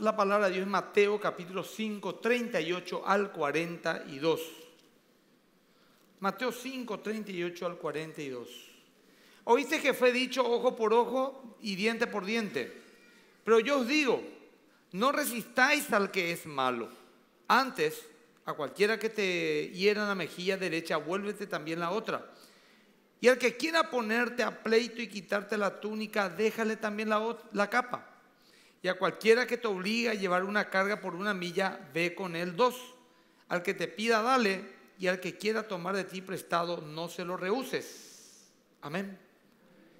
la palabra de Dios en Mateo capítulo 5, 38 al 42. Mateo 5, 38 al 42. Oíste que fue dicho ojo por ojo y diente por diente. Pero yo os digo, no resistáis al que es malo. Antes, a cualquiera que te hiera la mejilla derecha, vuélvete también la otra. Y al que quiera ponerte a pleito y quitarte la túnica, déjale también la, la capa. Y a cualquiera que te obliga a llevar una carga por una milla, ve con él dos. Al que te pida, dale, y al que quiera tomar de ti prestado, no se lo rehuses. Amén.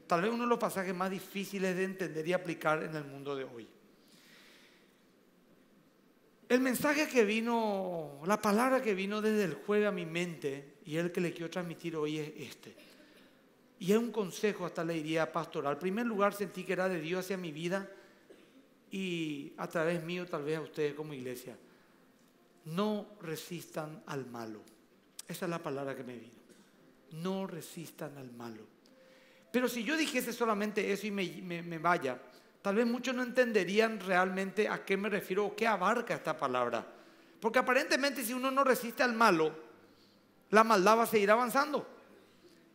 Tal vez uno de los pasajes más difíciles de entender y aplicar en el mundo de hoy. El mensaje que vino, la palabra que vino desde el jueves a mi mente y el que le quiero transmitir hoy es este. Y es un consejo, hasta le diría pastoral. En primer lugar, sentí que era de Dios hacia mi vida y a través mío tal vez a ustedes como iglesia. No resistan al malo. Esa es la palabra que me vino. No resistan al malo. Pero si yo dijese solamente eso y me, me- vaya, tal vez muchos no entenderían realmente a qué me refiero o qué abarca esta palabra. Porque aparentemente si uno no resiste al malo, la maldad va a seguir avanzando.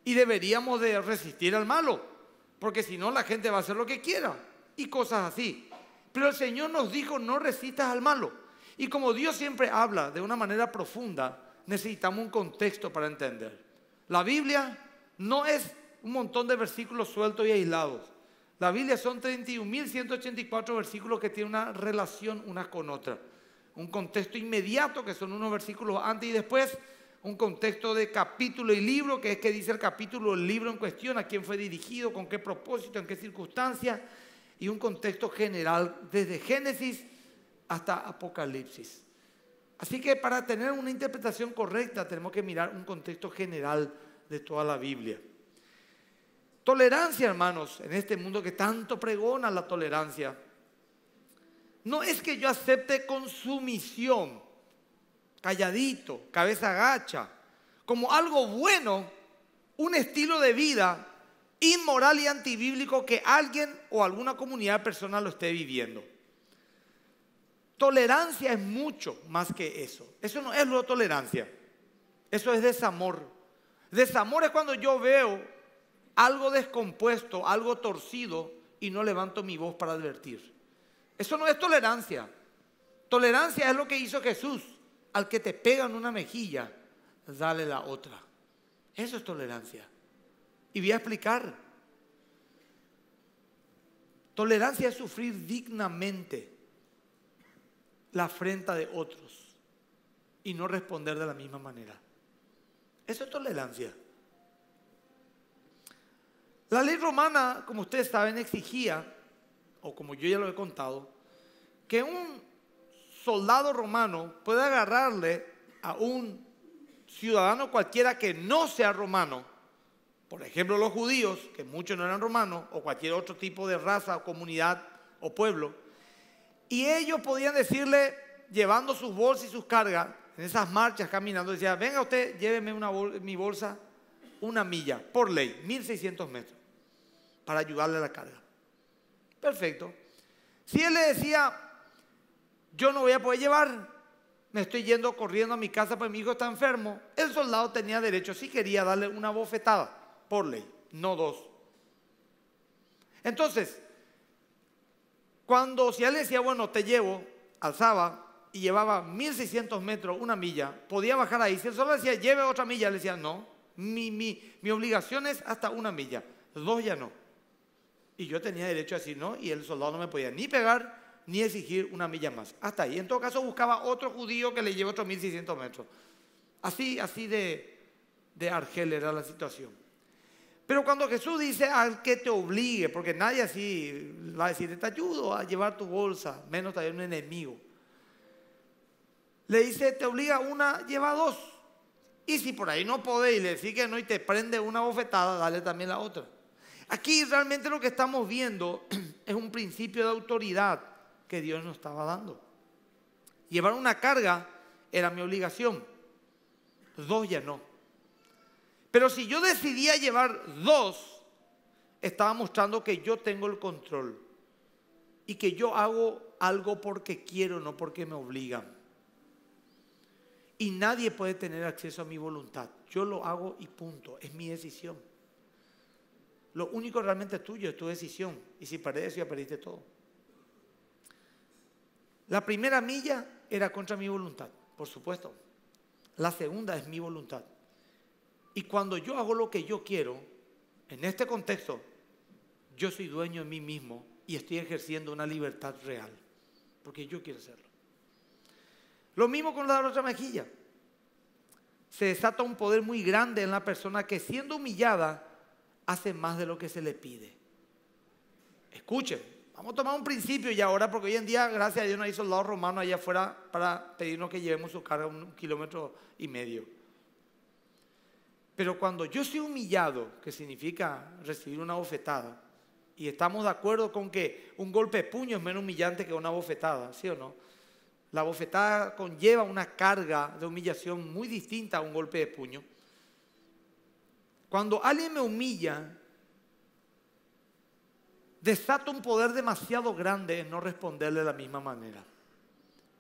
Y deberíamos de resistir al malo, porque si no la gente va a hacer lo que quiera y cosas así. Pero el Señor nos dijo, no resistas al malo. Y como Dios siempre habla de una manera profunda, necesitamos un contexto para entender. La Biblia no es un montón de versículos sueltos y aislados. La Biblia son 31.184 versículos que tienen una relación unas con otras. Un contexto inmediato, que son unos versículos antes y después. Un contexto de capítulo y libro, que es que dice el capítulo, el libro en cuestión, a quién fue dirigido, con qué propósito, en qué circunstancia. Y un contexto general desde Génesis hasta Apocalipsis. Así que para tener una interpretación correcta tenemos que mirar un contexto general de toda la Biblia. Tolerancia, hermanos, en este mundo que tanto pregona la tolerancia. No es que yo acepte con sumisión, calladito, cabeza gacha, como algo bueno, un estilo de vida inmoral y antibíblico que alguien o alguna comunidad personal lo esté viviendo. Tolerancia es mucho más que eso. Eso no es lo tolerancia. Eso es desamor. Desamor es cuando yo veo algo descompuesto, algo torcido y no levanto mi voz para advertir. Eso no es tolerancia. Tolerancia es lo que hizo Jesús. Al que te pegan una mejilla, dale la otra. Eso es tolerancia. Y voy a explicar. Tolerancia es sufrir dignamente la afrenta de otros y no responder de la misma manera. Eso es tolerancia. La ley romana, como ustedes saben, exigía, o como yo ya lo he contado, que un soldado romano pueda agarrarle a un ciudadano cualquiera que no sea romano, por ejemplo los judíos, que muchos no eran romanos, o cualquier otro tipo de raza o comunidad o pueblo, y ellos podían decirle, llevando sus bolsas y sus cargas, en esas marchas caminando, decía, venga usted, lléveme una mi bolsa una milla, por ley, 1600 metros, para ayudarle a la carga. Perfecto. Si él le decía, yo no voy a poder llevar, me estoy yendo corriendo a mi casa porque mi hijo está enfermo, el soldado tenía derecho, si quería darle una bofetada, por ley, no dos. Entonces, cuando si él decía, bueno, te llevo, alzaba y llevaba 1600 metros, una milla, podía bajar ahí. Si el soldado decía, lleve otra milla, le decía, no, mi, mi, mi obligación es hasta una milla, dos ya no. Y yo tenía derecho a decir no, y el soldado no me podía ni pegar ni exigir una milla más. Hasta ahí. En todo caso, buscaba otro judío que le lleve otros 1600 metros. Así, así de, de argel era la situación. Pero cuando Jesús dice al que te obligue, porque nadie así va a decir, te ayudo a llevar tu bolsa, menos también un enemigo. Le dice, te obliga una, lleva dos. Y si por ahí no podés y le decís que no y te prende una bofetada, dale también la otra. Aquí realmente lo que estamos viendo es un principio de autoridad que Dios nos estaba dando. Llevar una carga era mi obligación, dos ya no. Pero si yo decidía llevar dos, estaba mostrando que yo tengo el control y que yo hago algo porque quiero, no porque me obligan. Y nadie puede tener acceso a mi voluntad. Yo lo hago y punto. Es mi decisión. Lo único realmente tuyo es tu decisión. Y si perdés, ya perdiste todo. La primera milla era contra mi voluntad, por supuesto. La segunda es mi voluntad. Y cuando yo hago lo que yo quiero, en este contexto, yo soy dueño de mí mismo y estoy ejerciendo una libertad real. Porque yo quiero hacerlo. Lo mismo con la otra mejilla. Se desata un poder muy grande en la persona que siendo humillada hace más de lo que se le pide. Escuchen, vamos a tomar un principio y ahora, porque hoy en día, gracias a Dios, no hay soldados romanos allá afuera para pedirnos que llevemos su carga un kilómetro y medio. Pero cuando yo soy humillado, que significa recibir una bofetada, y estamos de acuerdo con que un golpe de puño es menos humillante que una bofetada, ¿sí o no? La bofetada conlleva una carga de humillación muy distinta a un golpe de puño. Cuando alguien me humilla, desata un poder demasiado grande en no responderle de la misma manera.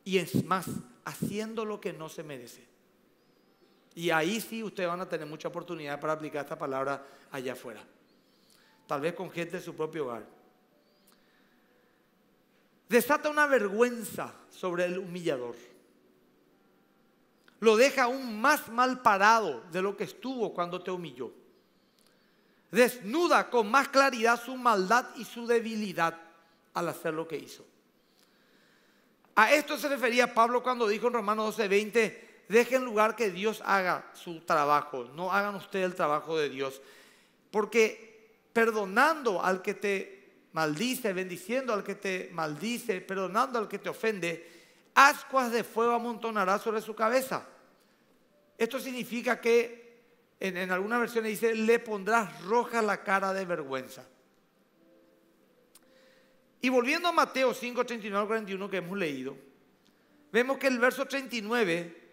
Y es más, haciendo lo que no se merece. Y ahí sí ustedes van a tener mucha oportunidad para aplicar esta palabra allá afuera. Tal vez con gente de su propio hogar desata una vergüenza sobre el humillador. Lo deja aún más mal parado de lo que estuvo cuando te humilló. Desnuda con más claridad su maldad y su debilidad al hacer lo que hizo. A esto se refería Pablo cuando dijo en Romanos 12:20, dejen lugar que Dios haga su trabajo, no hagan ustedes el trabajo de Dios. Porque perdonando al que te maldice, bendiciendo al que te maldice, perdonando al que te ofende, ascuas de fuego amontonará sobre su cabeza. Esto significa que en, alguna versión dice, le pondrás roja la cara de vergüenza. Y volviendo a Mateo 5, 39 41 que hemos leído, vemos que el verso 39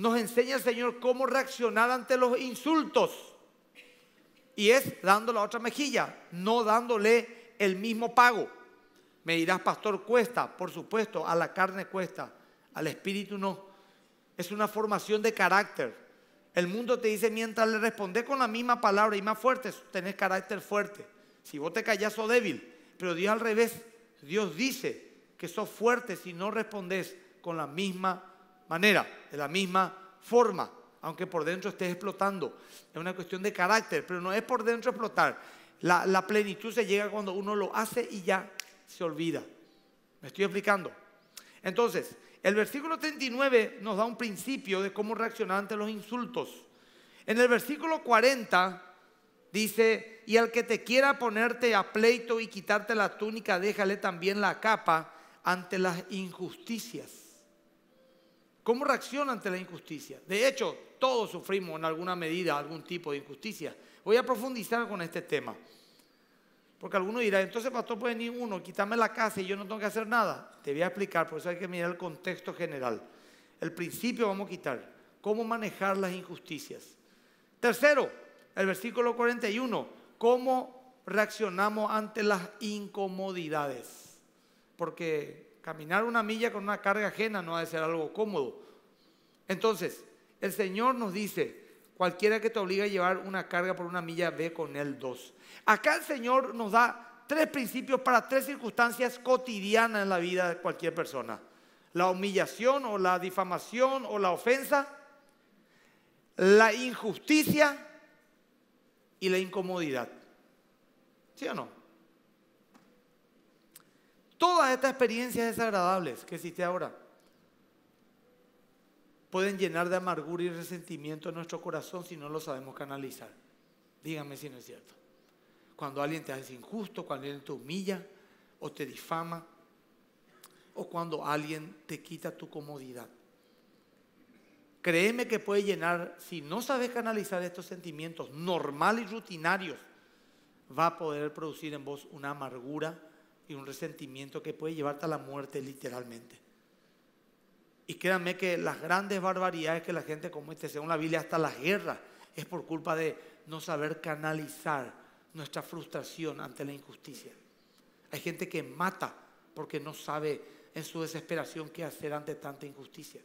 nos enseña el Señor cómo reaccionar ante los insultos. Y es dando la otra mejilla, no dándole el mismo pago. Me dirás, pastor, cuesta, por supuesto, a la carne cuesta, al espíritu no. Es una formación de carácter. El mundo te dice, mientras le respondes con la misma palabra y más fuerte, tenés carácter fuerte. Si vos te callas, sos débil. Pero Dios al revés, Dios dice que sos fuerte si no respondes con la misma manera, de la misma forma, aunque por dentro estés explotando. Es una cuestión de carácter, pero no es por dentro explotar, la, plenitud se llega cuando uno lo hace y ya se olvida. ¿Me estoy explicando? Entonces, el versículo 39 nos da un principio de cómo reaccionar ante los insultos. En el versículo 40 dice, y al que te quiera ponerte a pleito y quitarte la túnica, déjale también la capa ante las injusticias. ¿Cómo reacciona ante la injusticia? De hecho, todos sufrimos en alguna medida algún tipo de injusticia. Voy a profundizar con este tema. Porque alguno dirá, entonces pastor puede ni uno, quítame la casa y yo no tengo que hacer nada. Te voy a explicar, por eso hay que mirar el contexto general. El principio vamos a quitar, cómo manejar las injusticias. Tercero, el versículo 41, cómo reaccionamos ante las incomodidades. Porque caminar una milla con una carga ajena no ha de ser algo cómodo. Entonces, el Señor nos dice, Cualquiera que te obligue a llevar una carga por una milla, ve con él dos. Acá el Señor nos da tres principios para tres circunstancias cotidianas en la vida de cualquier persona. la humillación o la difamación o la ofensa, la injusticia y la incomodidad. ¿Sí o no? Todas estas experiencias desagradables que existe ahora pueden llenar de amargura y resentimiento en nuestro corazón si no lo sabemos canalizar. Dígame si no es cierto. Cuando alguien te hace injusto, cuando alguien te humilla o te difama, o cuando alguien te quita tu comodidad. Créeme que puede llenar, si no sabes canalizar estos sentimientos normales y rutinarios, va a poder producir en vos una amargura y un resentimiento que puede llevarte a la muerte literalmente. Y créanme que las grandes barbaridades que la gente comete, según la Biblia, hasta las guerras, es por culpa de no saber canalizar nuestra frustración ante la injusticia. Hay gente que mata porque no sabe en su desesperación qué hacer ante tanta injusticia.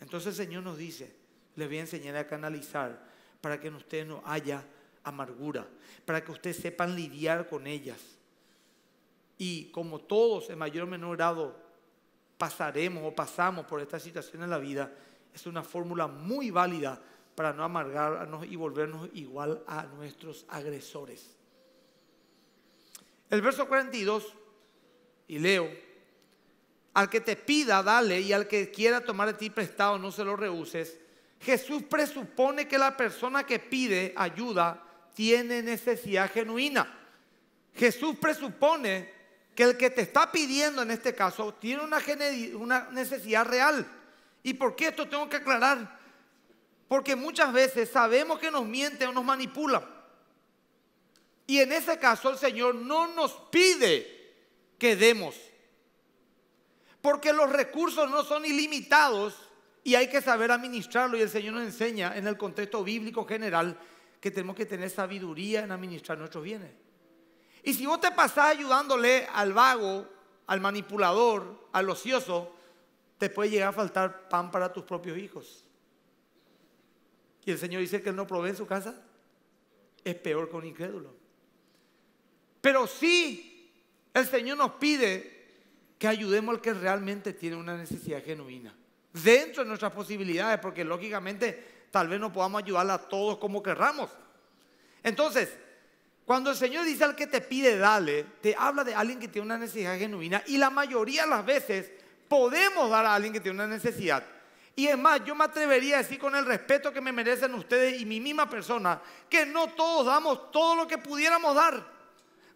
Entonces el Señor nos dice, les voy a enseñar a canalizar para que en ustedes no haya amargura, para que ustedes sepan lidiar con ellas. Y como todos en mayor o menor grado pasaremos o pasamos por esta situación en la vida, es una fórmula muy válida para no amargarnos y volvernos igual a nuestros agresores. El verso 42, y leo, al que te pida, dale, y al que quiera tomar de ti prestado, no se lo rehuses. Jesús presupone que la persona que pide ayuda tiene necesidad genuina. Jesús presupone que el que te está pidiendo en este caso tiene una, necesidad real. ¿Y por qué esto tengo que aclarar? Porque muchas veces sabemos que nos miente o nos manipula. Y en ese caso el Señor no nos pide que demos. Porque los recursos no son ilimitados y hay que saber administrarlo. Y el Señor nos enseña en el contexto bíblico general que tenemos que tener sabiduría en administrar nuestros bienes. Y si vos te pasás ayudándole al vago, al manipulador, al ocioso, te puede llegar a faltar pan para tus propios hijos. Y el Señor dice que Él no provee en su casa. Es peor que un incrédulo. Pero sí, el Señor nos pide que ayudemos al que realmente tiene una necesidad genuina. Dentro de nuestras posibilidades, porque lógicamente tal vez no podamos ayudar a todos como querramos. Entonces, cuando el Señor dice al que te pide, dale, te habla de alguien que tiene una necesidad genuina y la mayoría de las veces podemos dar a alguien que tiene una necesidad. Y es más, yo me atrevería a decir con el respeto que me merecen ustedes y mi misma persona, que no todos damos todo lo que pudiéramos dar.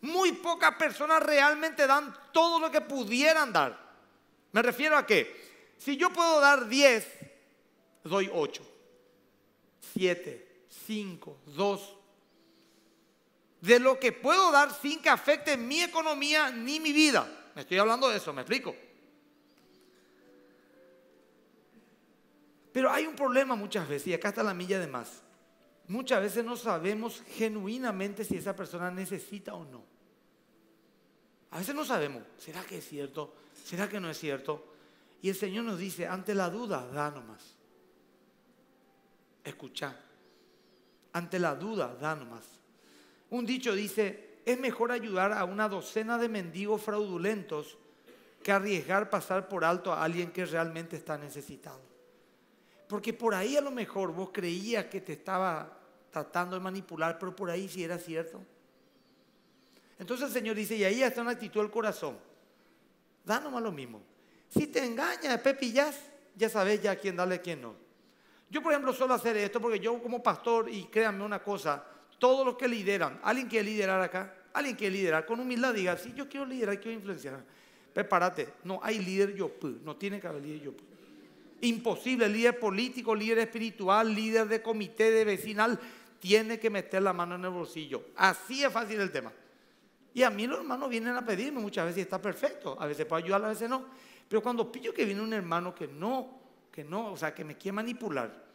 Muy pocas personas realmente dan todo lo que pudieran dar. Me refiero a que si yo puedo dar 10, doy 8, 7, 5, 2. De lo que puedo dar sin que afecte mi economía ni mi vida. Me estoy hablando de eso, me explico. Pero hay un problema muchas veces, y acá está la milla de más. Muchas veces no sabemos genuinamente si esa persona necesita o no. A veces no sabemos, ¿será que es cierto? ¿Será que no es cierto? Y el Señor nos dice, ante la duda, da nomás. Escucha. Ante la duda, da nomás. Un dicho dice, es mejor ayudar a una docena de mendigos fraudulentos que arriesgar pasar por alto a alguien que realmente está necesitado. Porque por ahí a lo mejor vos creías que te estaba tratando de manipular, pero por ahí sí era cierto. Entonces el Señor dice, y ahí está una actitud del corazón. Da nomás lo mismo. Si te engañas, después pillas, ya sabes ya a quién darle a quién no. Yo, por ejemplo, suelo hacer esto porque yo como pastor, y créanme una cosa, todos los que lideran, alguien quiere liderar acá, alguien quiere liderar, con humildad diga, sí, yo quiero liderar, quiero influenciar. Prepárate, no hay líder yo, no tiene que haber líder yo. Imposible, líder político, líder espiritual, líder de comité, de vecinal, tiene que meter la mano en el bolsillo. Así es fácil el tema. Y a mí los hermanos vienen a pedirme muchas veces y está perfecto. A veces puedo ayudar, a veces no. Pero cuando pillo que viene un hermano que no, que no, o sea, que me quiere manipular.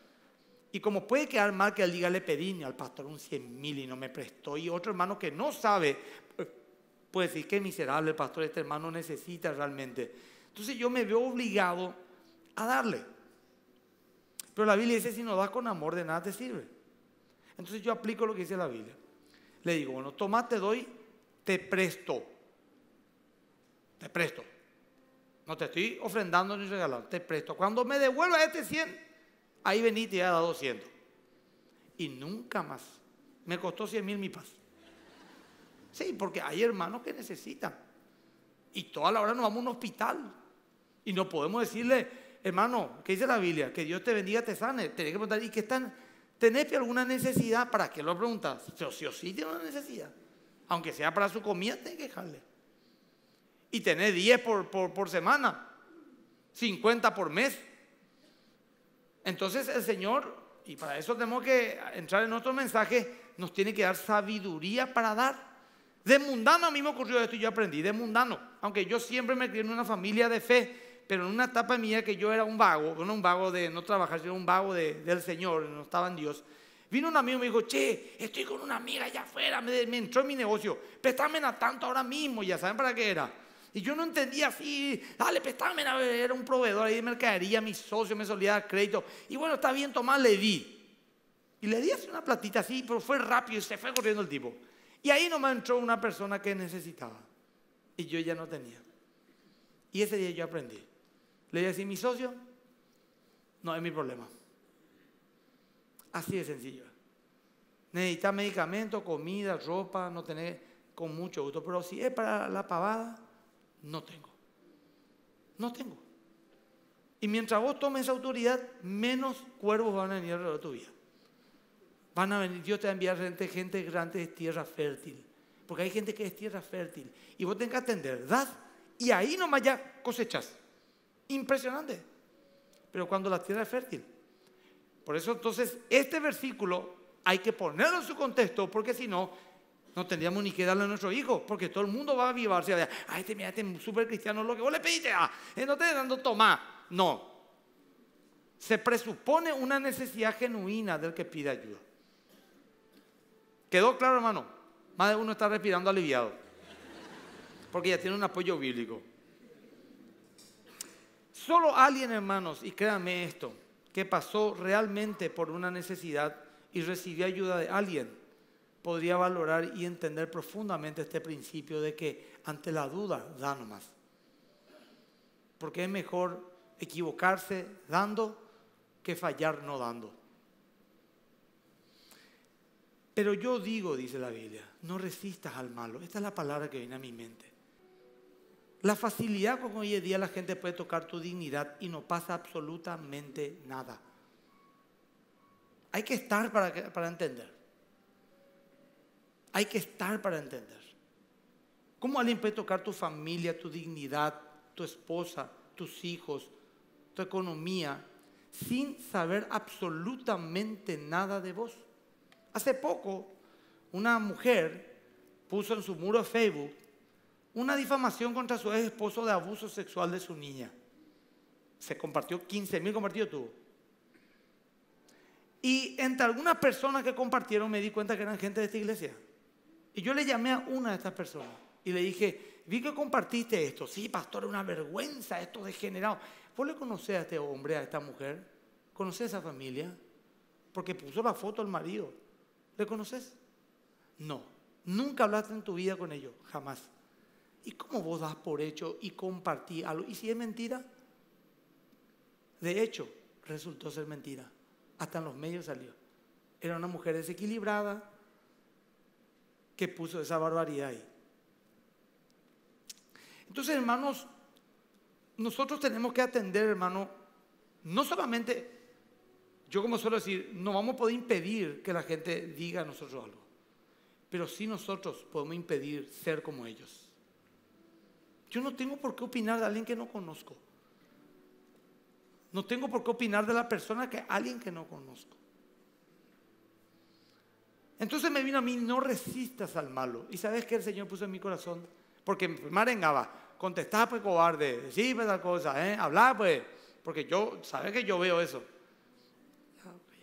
Y como puede quedar mal que él diga, le pedí al pastor un 100 mil y no me prestó. Y otro hermano que no sabe, pues, puede decir, qué miserable el pastor, este hermano necesita realmente. Entonces yo me veo obligado a darle. Pero la Biblia dice, si no das con amor, de nada te sirve. Entonces yo aplico lo que dice la Biblia. Le digo, bueno, toma, te doy te presto. Te presto. No te estoy ofrendando ni regalando, te presto. Cuando me devuelva este 100, ahí vení te he dado 200. Y nunca más. Me costó 100 mil mi paz. Sí, porque hay hermanos que necesitan. Y toda la hora nos vamos a un hospital. Y no podemos decirle, hermano, ¿qué dice la Biblia? Que Dios te bendiga, te sane. Tenés que preguntar, ¿y qué están? ¿Tenés alguna necesidad? ¿Para qué lo preguntas? Si o sí tiene una necesidad. Aunque sea para su comida, tenés que dejarle. Y tenés 10 por, por, por semana, 50 por mes. Entonces el Señor, y para eso tenemos que entrar en otro mensaje, nos tiene que dar sabiduría para dar. De mundano a mí me ocurrió esto y yo aprendí, de mundano. Aunque yo siempre me crié en una familia de fe, pero en una etapa mía que yo era un vago, no un vago de no trabajar, sino un vago del Señor, no estaba en Dios. Vino un amigo y me dijo, che, estoy con una amiga allá afuera, me, entró en mi negocio, préstame tanto ahora mismo, ya saben para qué era. Y yo no entendía así, dale, préstame, era un proveedor ahí de mercadería, mi socio me solía dar crédito. Y bueno, está bien, tomar, le di. Y le di así una platita así, pero fue rápido y se fue corriendo el tipo. Y ahí nomás entró una persona que necesitaba. Y yo ya no tenía. Y ese día yo aprendí. Le dije mi socio, no es mi problema. Así de sencillo. Necesitas medicamento, comida, ropa, no tener con mucho gusto. Pero si es para la pavada, no tengo. No tengo. Y mientras vos tomes esa autoridad, menos cuervos van a venir alrededor de tu vida. Van a venir, Dios te va a enviar gente, gente grande de tierra fértil. Porque hay gente que es tierra fértil. Y vos tenés que atender, das, y ahí nomás ya cosechas. Impresionante. Pero cuando la tierra es fértil. Por eso entonces este versículo hay que ponerlo en su contexto, porque si no, no tendríamos ni que darle a nuestro hijo, porque todo el mundo va a avivarse. A este, mira, este súper cristiano, lo que vos le pediste, ah, no te dando tomar. No. Se presupone una necesidad genuina del que pide ayuda. ¿Quedó claro, hermano? Más de uno está respirando aliviado. Porque ya tiene un apoyo bíblico. Solo alguien, hermanos, y créanme esto, que pasó realmente por una necesidad y recibió ayuda de alguien, podría valorar y entender profundamente este principio de que ante la duda, da nomás. Porque es mejor equivocarse dando que fallar no dando. Pero yo digo, dice la Biblia, no resistas al malo. Esta es la palabra que viene a mi mente. La facilidad con hoy en día la gente puede tocar tu dignidad y no pasa absolutamente nada. Hay que estar para, para entender. Hay que estar para entender. ¿Cómo alguien puede tocar tu familia, tu dignidad, tu esposa, tus hijos, tu economía, sin saber absolutamente nada de vos? Hace poco, una mujer puso en su muro de Facebook una difamación contra su ex esposo de abuso sexual de su niña. Se compartió 15 mil compartidos tuvo. Y entre algunas personas que compartieron me di cuenta que eran gente de esta iglesia. Y yo le llamé a una de estas personas y le dije, vi que compartiste esto. Sí, pastor, es una vergüenza esto degenerado. ¿Vos le conocés a este hombre, a esta mujer? ¿Conocés a esa familia? Porque puso la foto al marido. ¿Le conoces? No. Nunca hablaste en tu vida con ellos, jamás. ¿Y cómo vos das por hecho y compartí algo? ¿Y si es mentira? De hecho, resultó ser mentira. Hasta en los medios salió. Era una mujer desequilibrada que puso esa barbaridad ahí. Entonces, hermanos, nosotros tenemos que atender, hermano, no solamente yo como suelo decir, no vamos a poder impedir que la gente diga a nosotros algo, pero sí nosotros podemos impedir ser como ellos. Yo no tengo por qué opinar de alguien que no conozco. No tengo por qué opinar de la persona que alguien que no conozco. Entonces me vino a mí, no resistas al malo. ¿Y sabes qué el Señor puso en mi corazón? Porque me arengaba, contestaba pues cobarde, sí pues tal cosa, ¿eh? hablar pues, porque yo, ¿sabes que yo veo eso?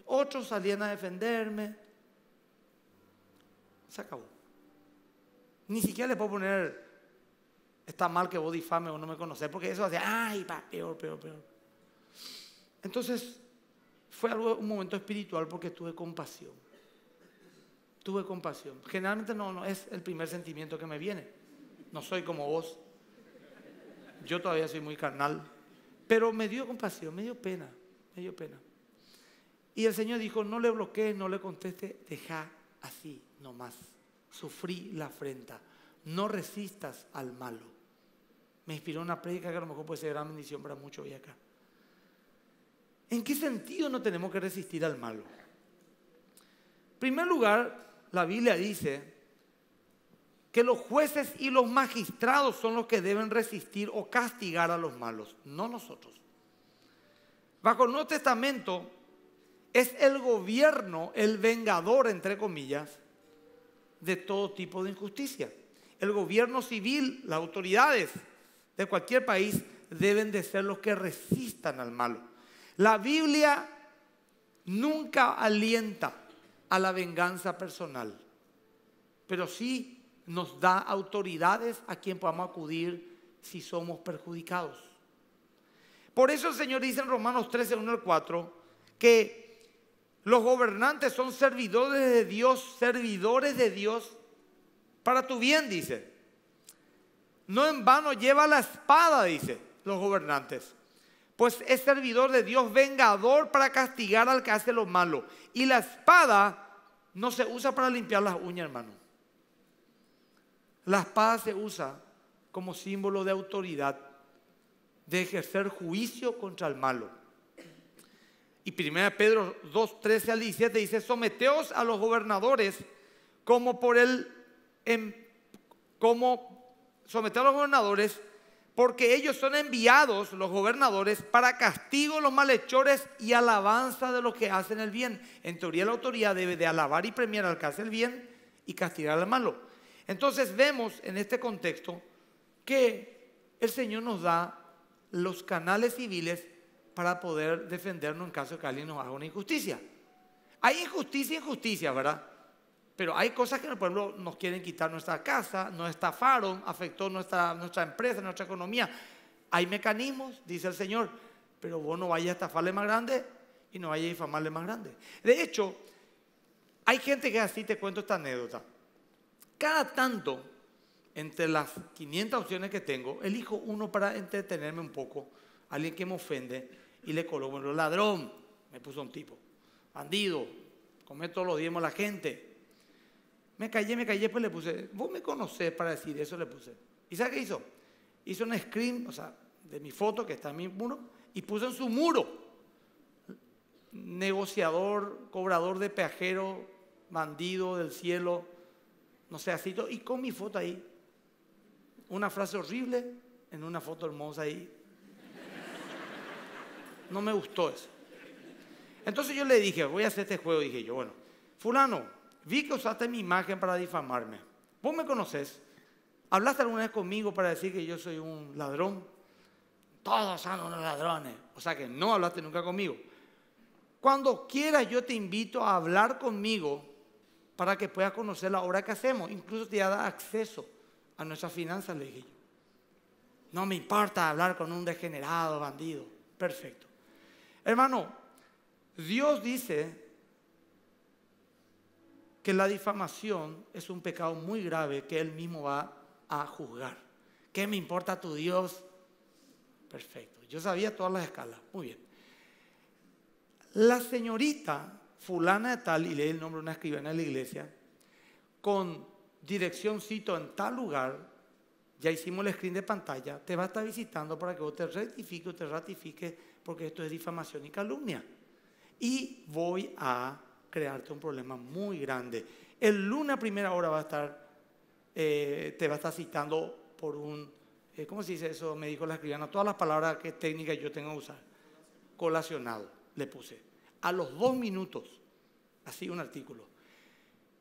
Otros salían a defenderme. Se acabó. Ni siquiera le puedo poner, está mal que vos difame o no me conoces, porque eso hace, ay, peor, peor, peor. Entonces, fue algo, un momento espiritual porque tuve compasión. Tuve compasión. Generalmente no, no es el primer sentimiento que me viene. No soy como vos. Yo todavía soy muy carnal. Pero me dio compasión, me dio pena, me dio pena. Y el Señor dijo, no le bloquees, no le conteste, deja así nomás. Sufrí la afrenta. No resistas al malo. Me inspiró una prédica que a lo mejor puede ser gran bendición para muchos hoy acá. ¿En qué sentido no tenemos que resistir al malo? En primer lugar, la Biblia dice que los jueces y los magistrados son los que deben resistir o castigar a los malos, no nosotros. Bajo el Nuevo Testamento es el gobierno el vengador, entre comillas, de todo tipo de injusticia. El gobierno civil, las autoridades de cualquier país deben de ser los que resistan al malo. La Biblia nunca alienta a la venganza personal, pero sí nos da autoridades a quien podamos acudir si somos perjudicados. Por eso el Señor dice en Romanos 13, 1 al 4, que los gobernantes son servidores de Dios, servidores de Dios para tu bien, dice. No en vano lleva la espada, dice los gobernantes. Pues es servidor de Dios, vengador para castigar al que hace lo malo. Y la espada no se usa para limpiar las uñas, hermano. La espada se usa como símbolo de autoridad, de ejercer juicio contra el malo. Y 1 Pedro 2, 13 al 17 dice, someteos a los gobernadores como por el, em, como someteos a los gobernadores, porque ellos son enviados, los gobernadores, para castigo de los malhechores y alabanza de los que hacen el bien. En teoría la autoridad debe de alabar y premiar al que hace el bien y castigar al malo. Entonces vemos en este contexto que el Señor nos da los canales civiles para poder defendernos en caso de que alguien nos haga una injusticia. Hay injusticia y injusticia, ¿verdad? Pero hay cosas que el pueblo nos quieren quitar nuestra casa, nos estafaron, afectó nuestra, nuestra empresa, nuestra economía. Hay mecanismos, dice el Señor, pero vos no vayas a estafarle más grande y no vayas a difamarle más grande. De hecho, hay gente que así te cuento esta anécdota. Cada tanto, entre las 500 opciones que tengo, elijo uno para entretenerme un poco, alguien que me ofende, y le coloco, bueno, ladrón, me puso un tipo, bandido, come todos los días a la gente. Me callé, me callé, pues le puse, vos me conocés para decir eso, le puse. ¿Y sabe qué hizo? Hizo un screen, o sea, de mi foto que está en mi muro, y puso en su muro, negociador, cobrador de peajero, bandido del cielo, no sé, así, y con mi foto ahí. Una frase horrible en una foto hermosa ahí. No me gustó eso. Entonces yo le dije, voy a hacer este juego. Dije yo, bueno, fulano, vi que usaste mi imagen para difamarme. Vos me conoces. ¿Hablaste alguna vez conmigo para decir que yo soy un ladrón? Todos son unos ladrones. O sea que no hablaste nunca conmigo. Cuando quieras yo te invito a hablar conmigo para que puedas conocer la obra que hacemos. Incluso te da acceso a nuestras finanzas, le dije yo. No me importa hablar con un degenerado, bandido. Perfecto. Hermano, Dios dice que la difamación es un pecado muy grave que Él mismo va a juzgar. ¿Qué me importa tu Dios? Perfecto. Yo sabía todas las escalas. Muy bien. La señorita fulana de tal, y lee el nombre de una escribana de la iglesia, con dirección cito en tal lugar, ya hicimos el screen de pantalla, te va a estar visitando para que vos te rectifique o te ratifique, porque esto es difamación y calumnia. Y voy a crearte un problema muy grande. El lunes primera hora va a estar, eh, te va a estar citando por un, eh, ¿cómo se dice eso? Me dijo la escribana, todas las palabras que técnicas yo tengo que usar. Colacionado, le puse. A los dos minutos Así un artículo.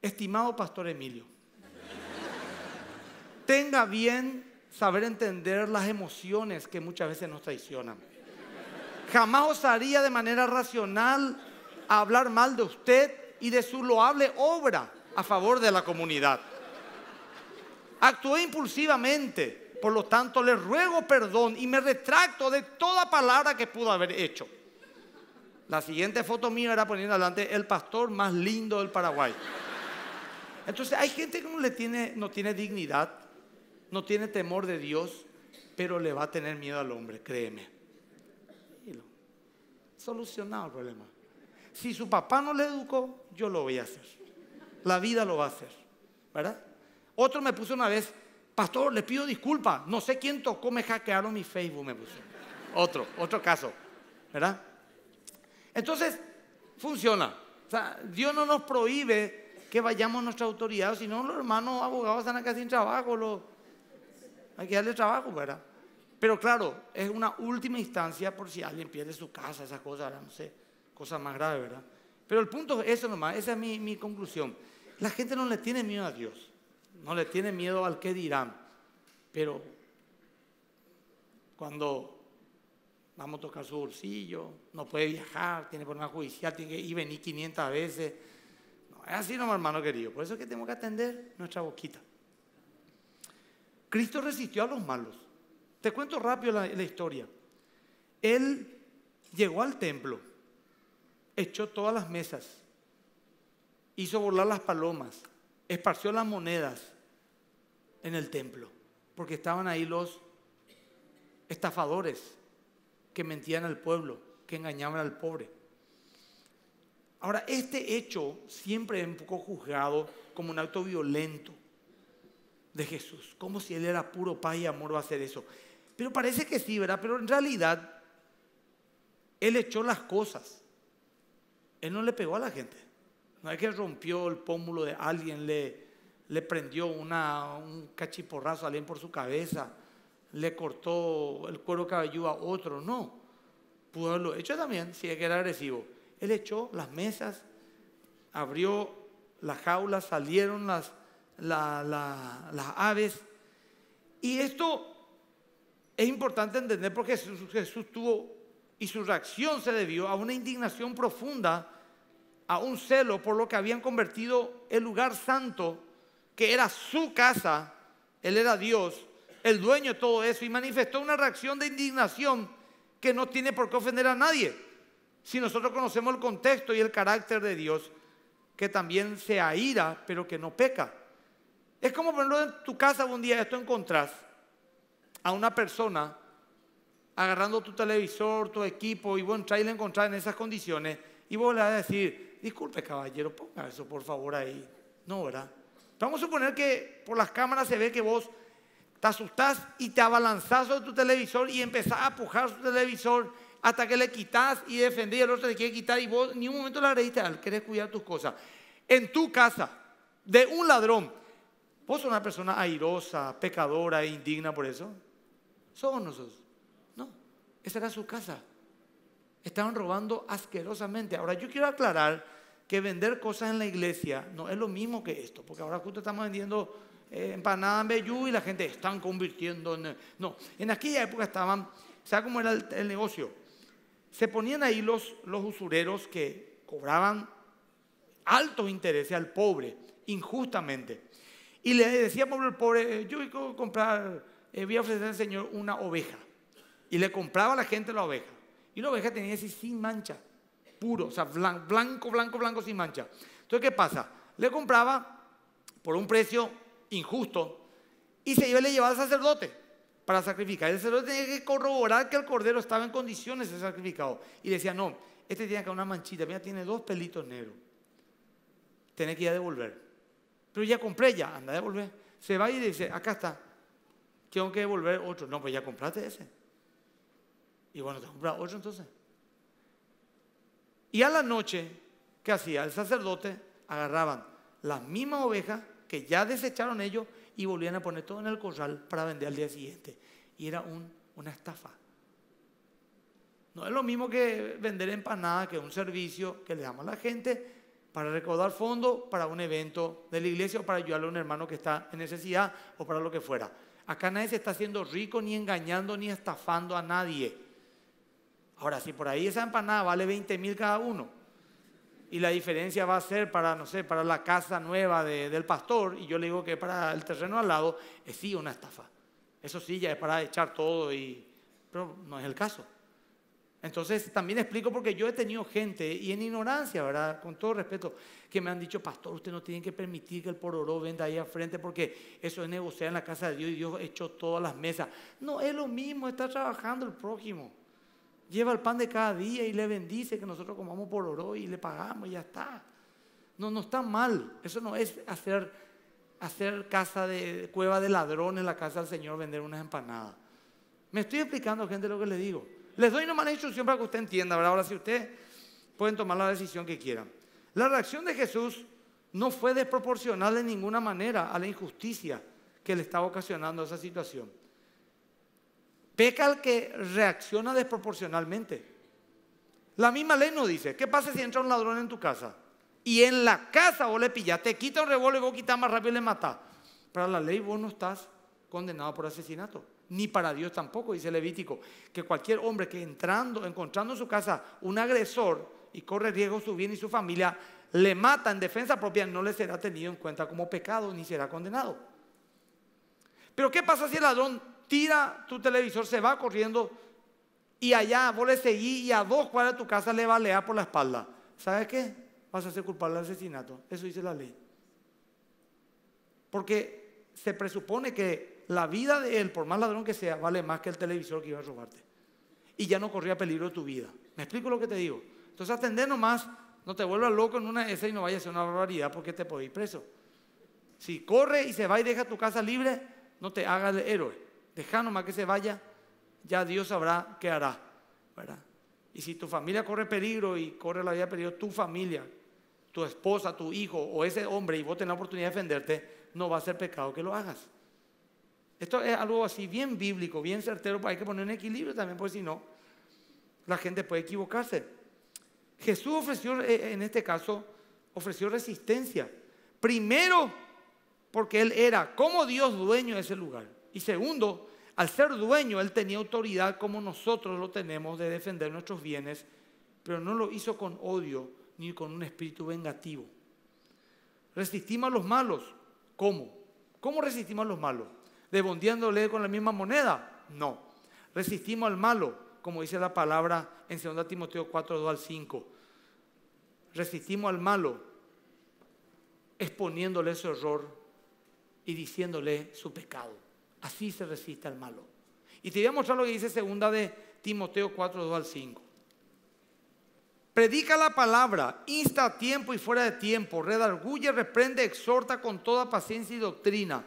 Estimado Pastor Emilio, tenga bien saber entender las emociones que muchas veces nos traicionan. Jamás osaría de manera racional hablar mal de usted y de su loable obra a favor de la comunidad. Actué impulsivamente, por lo tanto le ruego perdón y me retracto de toda palabra que pudo haber hecho. La siguiente foto mía era poniendo adelante el pastor más lindo del Paraguay. Entonces hay gente que no, le tiene, no tiene dignidad, no tiene temor de Dios pero le va a tener miedo al hombre, créeme. Solucionado el problema. Si su papá no le educó, yo lo voy a hacer. La vida lo va a hacer, ¿verdad? Otro me puso una vez, pastor, le pido disculpas, no sé quién tocó, me hackearon mi Facebook, me puso. Otro, otro caso, ¿verdad? Entonces, funciona. O sea, Dios no nos prohíbe que vayamos a nuestra autoridad, sino los hermanos abogados están acá sin trabajo, hay que darle trabajo, ¿verdad? Pero claro, es una última instancia por si alguien pierde su casa, esas cosas, no sé, cosas más graves, ¿verdad? Pero el punto es eso nomás, esa es mi, conclusión. La gente no le tiene miedo a Dios, no le tiene miedo al que dirán, pero cuando vamos a tocar su bolsillo, no puede viajar, tiene problema judicial, tiene que ir venir 500 veces. No, es así nomás, hermano querido. Por eso es que tenemos que atender nuestra boquita. Cristo resistió a los malos. Te cuento rápido la historia. Él llegó al templo, echó todas las mesas, hizo volar las palomas, esparció las monedas en el templo, porque estaban ahí los estafadores que mentían al pueblo, que engañaban al pobre. Ahora, este hecho siempre es un poco juzgado como un acto violento de Jesús, como si él era puro paz y amor va a hacer eso. Pero parece que sí, ¿verdad? Pero en realidad, él echó las cosas. Él no le pegó a la gente. No es que rompió el pómulo de alguien, le, prendió un cachiporrazo a alguien por su cabeza le cortó el cuero cabelludo a otro, no. Pudo haberlo hecho también, si es que era agresivo. Él echó las mesas, abrió las jaulas, salieron las, aves. Y esto es importante entender porque Jesús tuvo y su reacción se debió a una indignación profunda, a un celo por lo que habían convertido el lugar santo, que era su casa, él era Dios, el dueño de todo eso, y manifestó una reacción de indignación que no tiene por qué ofender a nadie. Si nosotros conocemos el contexto y el carácter de Dios, que también se aira, pero que no peca. Es como ponerlo en tu casa un día esto encontrás a una persona agarrando tu televisor, tu equipo, y bueno, trae encontrar en esas condiciones, y vos le vas a decir, disculpe caballero, ponga eso por favor ahí. No, ¿verdad? Vamos a suponer que por las cámaras se ve que vos te asustás y te abalanzás sobre tu televisor y empezás a pujar su televisor hasta que le quitas y defendés y el otro te quiere quitar y vos ni un momento le agrediste a él, querés cuidar tus cosas. En tu casa, de un ladrón, ¿vos sos una persona airosa, pecadora e indigna por eso? ¿Somos nosotros? Esa era su casa. Estaban robando asquerosamente. Ahora yo quiero aclarar que vender cosas en la iglesia no es lo mismo que esto, porque ahora justo estamos vendiendo eh, empanada en Bellú y la gente están convirtiendo en... No, en aquella época estaban, ¿sabe cómo era el, negocio? Se ponían ahí los, los usureros que cobraban altos intereses al pobre, injustamente. Y le decía al pobre, yo voy comprar, eh, voy a ofrecer al Señor una oveja. Y le compraba a la gente la oveja. Y la oveja tenía así sin mancha, puro, o sea, blanco, blanco, blanco, sin mancha. Entonces, ¿qué pasa? Le compraba por un precio injusto, y se iba le llevaba al sacerdote para sacrificar. El sacerdote tenía que corroborar que el cordero estaba en condiciones de sacrificado. Y decía, no, este tiene acá una manchita, mira, tiene dos pelitos negros. Tiene que ir a devolver. Pero ya compré, ya, anda a devolver. Se va y dice, acá está. Tengo que devolver otro. No, pues ya compraste ese. Y bueno, te compras otro entonces. Y a la noche, ¿qué hacía? El sacerdote agarraban las mismas ovejas que ya desecharon ellos y volvían a poner todo en el corral para vender al día siguiente. Y era una estafa. No es lo mismo que vender empanadas, que un servicio que le damos a la gente para recaudar fondos para un evento de la iglesia o para ayudarle a un hermano que está en necesidad o para lo que fuera. Acá nadie se está haciendo rico, ni engañando, ni estafando a nadie. Ahora, si por ahí esa empanada vale 20 mil cada uno, y la diferencia va a ser para, no sé, para la casa nueva del pastor, y yo le digo que para el terreno al lado, es sí una estafa. Eso sí, ya es para echar todo, y, pero no es el caso. Entonces también explico porque yo he tenido gente y en ignorancia, ¿verdad? Con todo respeto, que me han dicho, pastor, usted no tiene que permitir que el pororó venda ahí al frente porque eso es negociar en la casa de Dios y Dios echó todas las mesas. No, es lo mismo, está trabajando el prójimo. Lleva el pan de cada día y le bendice que nosotros comamos pororó y le pagamos y ya está. No, no está mal. Eso no es hacer, hacer casa de cueva de ladrones la casa del Señor, vender unas empanadas. Me estoy explicando, gente, lo que le digo. Les doy una instrucción para que usted entienda, ¿verdad? Ahora, si usted pueden tomar la decisión que quieran. La reacción de Jesús no fue desproporcional de ninguna manera a la injusticia que le estaba ocasionando esa situación. Peca el que reacciona desproporcionalmente. La misma ley nos dice, ¿qué pasa si entra un ladrón en tu casa? Y en la casa vos le pillas, te quita un revólver vos quitas más rápido y le matás. Para la ley vos no estás condenado por asesinato ni para Dios tampoco, dice Levítico, que cualquier hombre que entrando, encontrando en su casa un agresor y corre riesgo su bien y su familia, le mata en defensa propia, no le será tenido en cuenta como pecado ni será condenado. Pero ¿qué pasa si el ladrón tira tu televisor, se va corriendo y allá vos le seguís y a dos cuadras de tu casa le balea por la espalda? ¿Sabes qué? Vas a ser culpable de asesinato. Eso dice la ley. Porque se presupone que la vida de él, por más ladrón que sea, vale más que el televisor que iba a robarte. Y ya no corría peligro tu vida. ¿Me explico lo que te digo? Entonces atender nomás, no te vuelvas loco en una esa y no vayas a hacer una barbaridad porque te ir preso. Si corre y se va y deja tu casa libre, no te hagas el héroe. Deja nomás que se vaya, ya Dios sabrá qué hará. ¿verdad? Y si tu familia corre peligro y corre la vida de peligro, tu familia, tu esposa, tu hijo o ese hombre y vos tenés la oportunidad de defenderte, no va a ser pecado que lo hagas. Esto es algo así bien bíblico, bien certero, hay que poner un equilibrio también, porque si no, la gente puede equivocarse. Jesús ofreció, eh, en este caso, ofreció resistencia. Primero, porque Él era como Dios dueño de ese lugar. Y segundo, al ser dueño, Él tenía autoridad como nosotros lo tenemos de defender nuestros bienes, pero no lo hizo con odio ni con un espíritu vengativo. Resistimos a los malos. ¿Cómo? ¿Cómo resistimos a los malos? ¿Debondeándole con la misma moneda? No. Resistimos al malo, como dice la palabra en 2 Timoteo 4, 2 al 5. Resistimos al malo exponiéndole su error y diciéndole su pecado. Así se resiste al malo. Y te voy a mostrar lo que dice 2 de Timoteo 4, 2 al 5. Predica la palabra, insta a tiempo y fuera de tiempo, redarguye, reprende, exhorta con toda paciencia y doctrina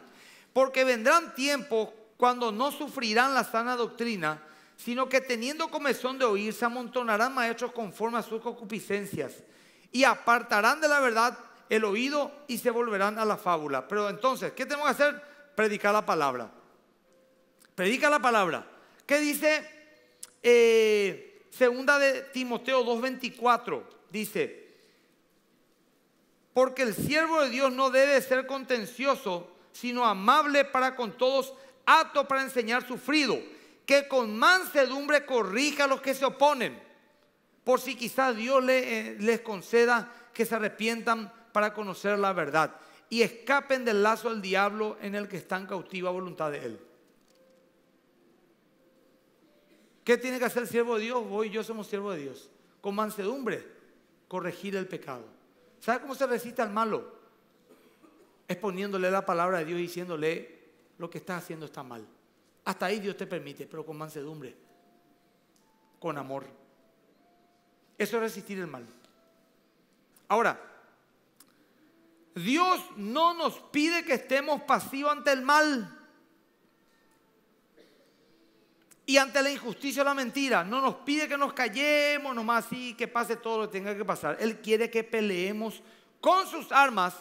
porque vendrán tiempos cuando no sufrirán la sana doctrina, sino que teniendo comezón de oír, se amontonarán maestros conforme a sus concupiscencias y apartarán de la verdad el oído y se volverán a la fábula. Pero entonces, ¿qué tenemos que hacer? Predicar la palabra. Predica la palabra. ¿Qué dice? Eh, segunda de Timoteo 2.24. Dice, porque el siervo de Dios no debe ser contencioso, sino amable para con todos, apto para enseñar sufrido, que con mansedumbre corrija a los que se oponen, por si quizás Dios eh, les conceda que se arrepientan para conocer la verdad y escapen del lazo del diablo en el que están cautiva voluntad de él. ¿Qué tiene que hacer el siervo de Dios? Vos y yo somos siervos de Dios. Con mansedumbre, corregir el pecado. ¿Sabe cómo se resiste al malo? exponiéndole la palabra de Dios y diciéndole lo que estás haciendo está mal. Hasta ahí Dios te permite, pero con mansedumbre, con amor. Eso es resistir el mal. Ahora, Dios no nos pide que estemos pasivos ante el mal y ante la injusticia o la mentira. No nos pide que nos callemos nomás así, que pase todo lo que tenga que pasar. Él quiere que peleemos con sus armas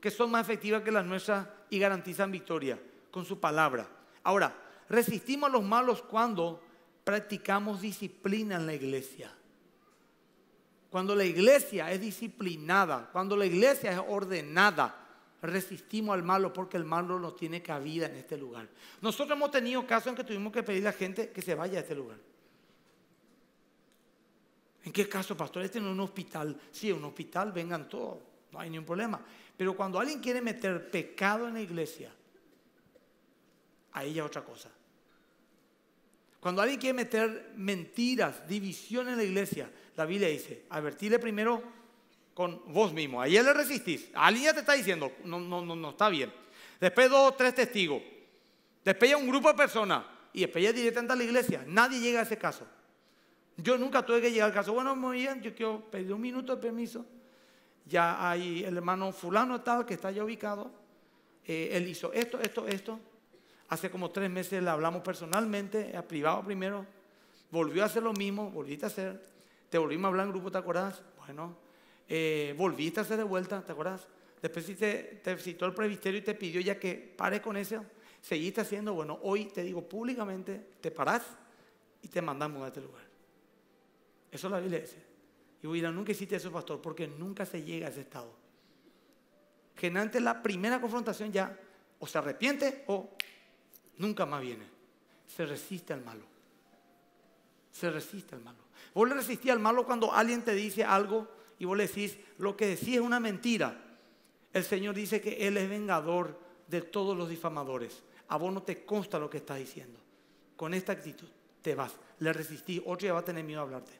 que son más efectivas que las nuestras y garantizan victoria con su palabra. Ahora, resistimos a los malos cuando practicamos disciplina en la iglesia. Cuando la iglesia es disciplinada, cuando la iglesia es ordenada, resistimos al malo porque el malo no tiene cabida en este lugar. Nosotros hemos tenido casos en que tuvimos que pedirle a la gente que se vaya a este lugar. ¿En qué caso, pastor? Este no es un hospital. Sí, un hospital, vengan todos, no hay ningún problema. Pero cuando alguien quiere meter pecado en la iglesia, ahí ya otra cosa. Cuando alguien quiere meter mentiras, división en la iglesia, la Biblia dice, advertirle primero con vos mismo. Ayer le resistís. Alguien ya te está diciendo, no, no, no, no está bien. Después dos o tres testigos. Después ya un grupo de personas. Y después directamente a la iglesia. Nadie llega a ese caso. Yo nunca tuve que llegar al caso. Bueno, muy bien, yo quiero pedir un minuto de permiso. Ya hay el hermano fulano tal que está ya ubicado. Eh, él hizo esto, esto, esto. Hace como tres meses le hablamos personalmente, a privado primero. Volvió a hacer lo mismo, volviste a hacer. Te volvimos a hablar en grupo, ¿te acuerdas? Bueno, eh, volviste a hacer de vuelta, ¿te acuerdas? Después te, te citó el presbiterio y te pidió ya que pares con eso. Seguiste haciendo, bueno, hoy te digo públicamente, te parás y te mandamos a este lugar. Eso es la Biblia dice. Y ir, nunca hiciste eso, pastor, porque nunca se llega a ese estado. Generalmente la primera confrontación ya o se arrepiente o nunca más viene. Se resiste al malo. Se resiste al malo. Vos le resistís al malo cuando alguien te dice algo y vos le decís, lo que decís es una mentira. El Señor dice que Él es vengador de todos los difamadores. A vos no te consta lo que está diciendo. Con esta actitud te vas. Le resistís, otro ya va a tener miedo a hablarte.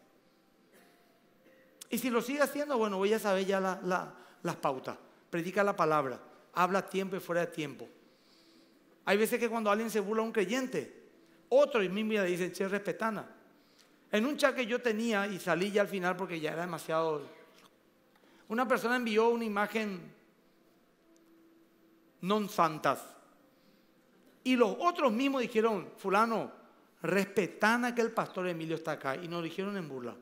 Y si lo sigue haciendo, bueno, voy a saber ya las pautas. Predica la palabra, habla a tiempo y fuera de tiempo. Hay veces que cuando alguien se burla a un creyente, otro y mismo le dicen, che, respetana. En un chat que yo tenía y salí ya al final porque ya era demasiado. Una persona envió una imagen non santas. Y los otros mismos dijeron, fulano, respetana que el pastor Emilio está acá. Y nos dijeron en burla.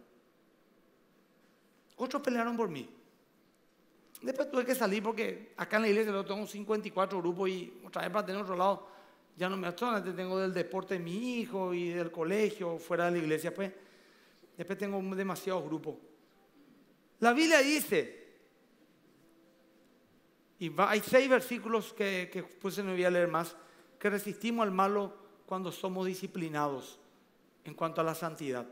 Otros pelearon por mí. Después tuve que salir porque acá en la iglesia tengo 54 grupos y otra vez para tener otro lado ya no me atona. Tengo del deporte de mi hijo y del colegio fuera de la iglesia. Pues después tengo demasiados grupos. La Biblia dice, y hay seis versículos que, no voy a leer más, que resistimos al malo cuando somos disciplinados en cuanto a la santidad.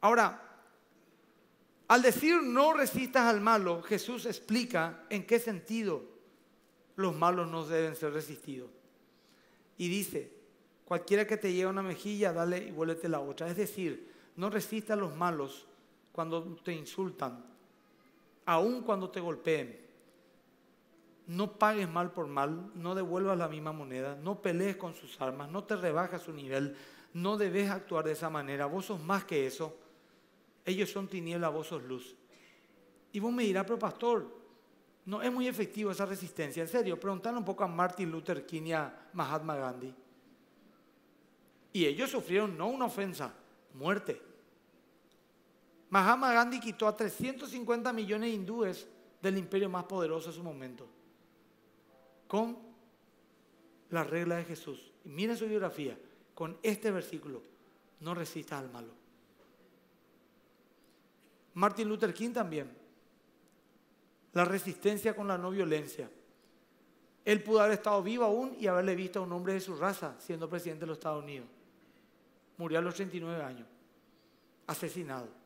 Ahora, al decir no resistas al malo, Jesús explica en qué sentido los malos no deben ser resistidos. Y dice, cualquiera que te lleve una mejilla, dale y vuélvete la otra. Es decir, no resistas a los malos cuando te insultan, aun cuando te golpeen. No pagues mal por mal, no devuelvas la misma moneda, no pelees con sus armas, no te rebajas su nivel, no debes actuar de esa manera. Vos sos más que eso. Ellos son tiniebla, vos sos luz. Y vos me dirás, pero pastor, no es muy efectivo esa resistencia. En serio, preguntarle un poco a Martin Luther King y a Mahatma Gandhi. Y ellos sufrieron no una ofensa, muerte. Mahatma Gandhi quitó a 350 millones de hindúes del imperio más poderoso de su momento. Con la regla de Jesús. Y miren su biografía. Con este versículo, no resistas al malo. Martin Luther King también. La resistencia con la no violencia. Él pudo haber estado vivo aún y haberle visto a un hombre de su raza siendo presidente de los Estados Unidos. Murió a los 39 años, asesinado.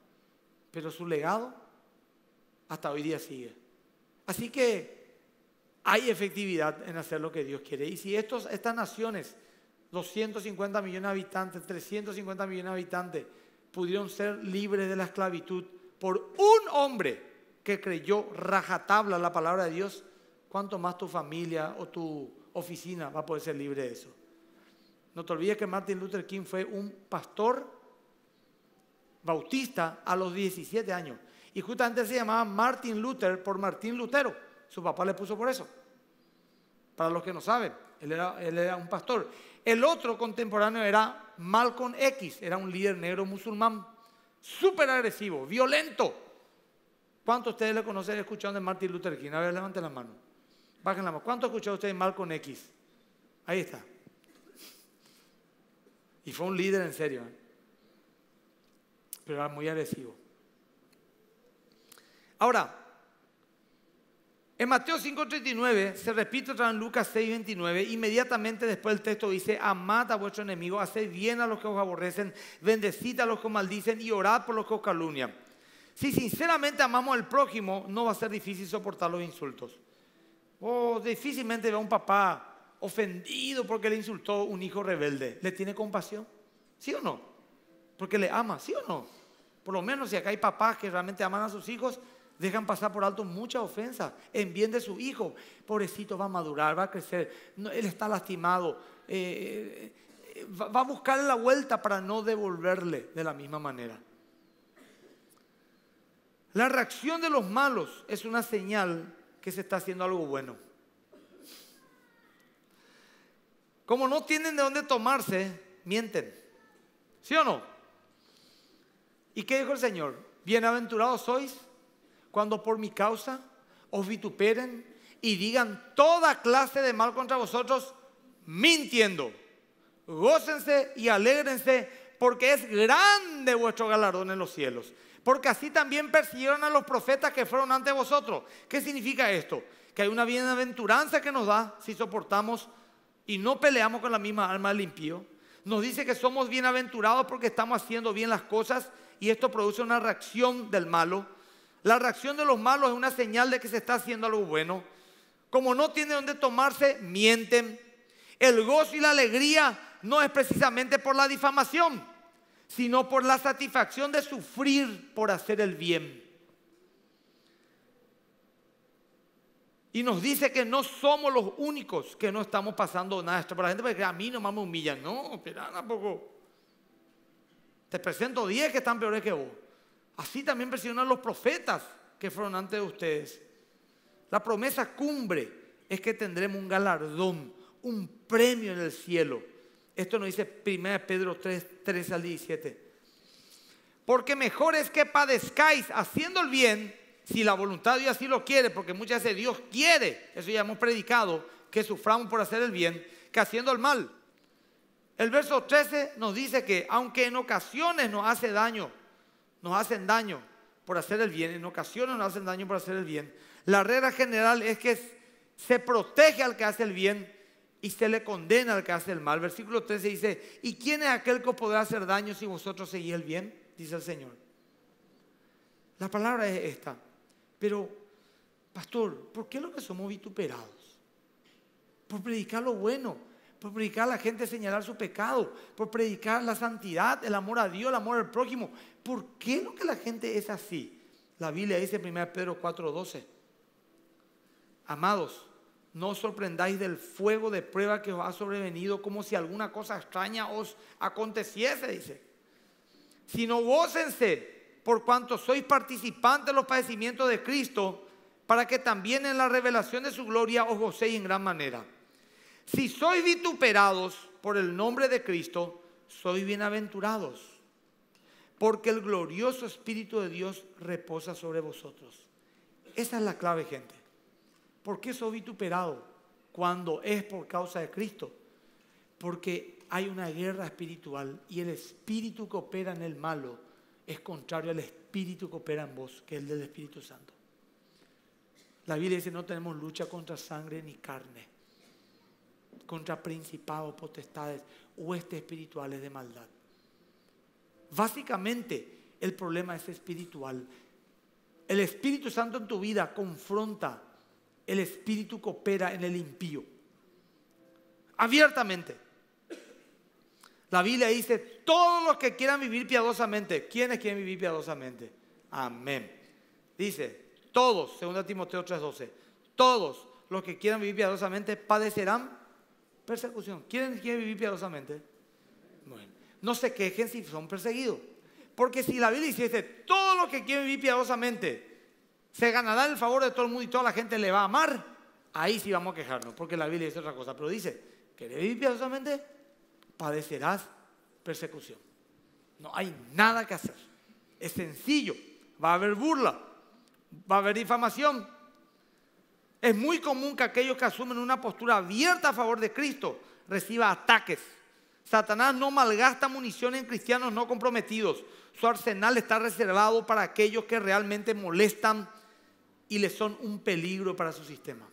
Pero su legado hasta hoy día sigue. Así que hay efectividad en hacer lo que Dios quiere. Y si estos, estas naciones, 250 millones de habitantes, 350 millones de habitantes, pudieron ser libres de la esclavitud por un hombre que creyó rajatabla la palabra de Dios, ¿cuánto más tu familia o tu oficina va a poder ser libre de eso? No te olvides que Martin Luther King fue un pastor bautista a los 17 años. Y justamente se llamaba Martin Luther por Martín Lutero. Su papá le puso por eso. Para los que no saben, él era, un pastor. El otro contemporáneo era Malcolm X, era un líder negro musulmán súper agresivo, violento. ¿Cuántos de ustedes le conocen, escucharon de Martin Luther King? A ver, levanten la mano. Bajen la mano. ¿Cuántos escucharon ustedes de Malcolm X? Ahí está. Y fue un líder en serio. ¿eh? Pero era muy agresivo. Ahora, en Mateo 5:39 se repite otra en Lucas 6:29. Inmediatamente después del texto dice: Amad a vuestro enemigo, haced bien a los que os aborrecen, bendecid a los que os maldicen y orad por los que os calumnian. Si sinceramente amamos al prójimo, no va a ser difícil soportar los insultos. O difícilmente ve a un papá ofendido porque le insultó un hijo rebelde. ¿Le tiene compasión? ¿Sí o no? Porque le ama, ¿sí o no? Por lo menos si acá hay papás que realmente aman a sus hijos, dejan pasar por alto mucha ofensa en bien de su hijo. Pobrecito va a madurar, va a crecer, él está lastimado, eh, eh, va a buscar la vuelta para no devolverle de la misma manera. La reacción de los malos es una señal que se está haciendo algo bueno. Como no tienen de dónde tomarse, mienten. ¿Sí o no? ¿Y qué dijo el Señor? Bienaventurados sois cuando por mi causa os vituperen y digan toda clase de mal contra vosotros, mintiendo. Gócense y alégrense porque es grande vuestro galardón en los cielos. Porque así también persiguieron a los profetas que fueron ante vosotros. ¿Qué significa esto? Que hay una bienaventuranza que nos da si soportamos y no peleamos con la misma alma del impío. Nos dice que somos bienaventurados porque estamos haciendo bien las cosas y esto produce una reacción del malo. La reacción de los malos es una señal de que se está haciendo algo bueno. Como no tiene donde tomarse, mienten. El gozo y la alegría no es precisamente por la difamación, sino por la satisfacción de sufrir por hacer el bien. Y nos dice que no somos los únicos que no estamos pasando nada. Esto para la gente porque a mí nomás me humillan. No, pero tampoco. Te presento 10 que están peores que vos. Así también presionan los profetas que fueron antes de ustedes. La promesa cumbre es que tendremos un galardón, un premio en el cielo. Esto nos dice 1 Pedro 3, 13 al 17. Porque mejor es que padezcáis haciendo el bien si la voluntad de Dios así lo quiere, porque muchas veces Dios quiere, eso ya hemos predicado, que suframos por hacer el bien, que haciendo el mal. El verso 13 nos dice que aunque en ocasiones nos hace daño, nos hacen daño por hacer el bien, en ocasiones nos hacen daño por hacer el bien, la regla general es que se protege al que hace el bien y se le condena al que hace el mal. Versículo 13 dice, ¿y quién es aquel que os podrá hacer daño si vosotros seguís el bien? Dice el Señor. La palabra es esta. Pero, pastor, ¿por qué lo que somos vituperados? Por predicar lo bueno, por predicar a la gente señalar su pecado, por predicar la santidad, el amor a Dios, el amor al prójimo. ¿Por qué lo que la gente es así? La Biblia dice en 1 Pedro 4:12. Amados, no os sorprendáis del fuego de prueba que os ha sobrevenido como si alguna cosa extraña os aconteciese, dice. Sino gócense por cuanto sois participantes de los padecimientos de Cristo, para que también en la revelación de su gloria os gocéis en gran manera. Si sois vituperados por el nombre de Cristo, sois bienaventurados, porque el glorioso Espíritu de Dios reposa sobre vosotros. Esa es la clave, gente. ¿Por qué soy vituperado cuando es por causa de Cristo? Porque hay una guerra espiritual y el espíritu que opera en el malo es contrario al espíritu que opera en vos, que es el del Espíritu Santo. La Biblia dice, no tenemos lucha contra sangre ni carne, contra principados, potestades, huestes espirituales de maldad. Básicamente, el problema es espiritual. El Espíritu Santo en tu vida confronta el espíritu que opera en el impío. Abiertamente. La Biblia dice, todos los que quieran vivir piadosamente, ¿quiénes quieren vivir piadosamente? Amén. Dice, todos, 2 Timoteo 3:12, todos los que quieran vivir piadosamente padecerán persecución. ¿Quieren, quieren vivir piadosamente? Bueno, no se quejen si son perseguidos. Porque si la Biblia dice, todos los que quieren vivir piadosamente se ganará el favor de todo el mundo y toda la gente le va a amar, ahí sí vamos a quejarnos, porque la Biblia dice otra cosa. Pero dice, ¿querés vivir piadosamente? padecerás persecución. No hay nada que hacer. Es sencillo. Va a haber burla. Va a haber difamación. Es muy común que aquellos que asumen una postura abierta a favor de Cristo reciban ataques. Satanás no malgasta munición en cristianos no comprometidos. Su arsenal está reservado para aquellos que realmente molestan y le son un peligro para su sistema.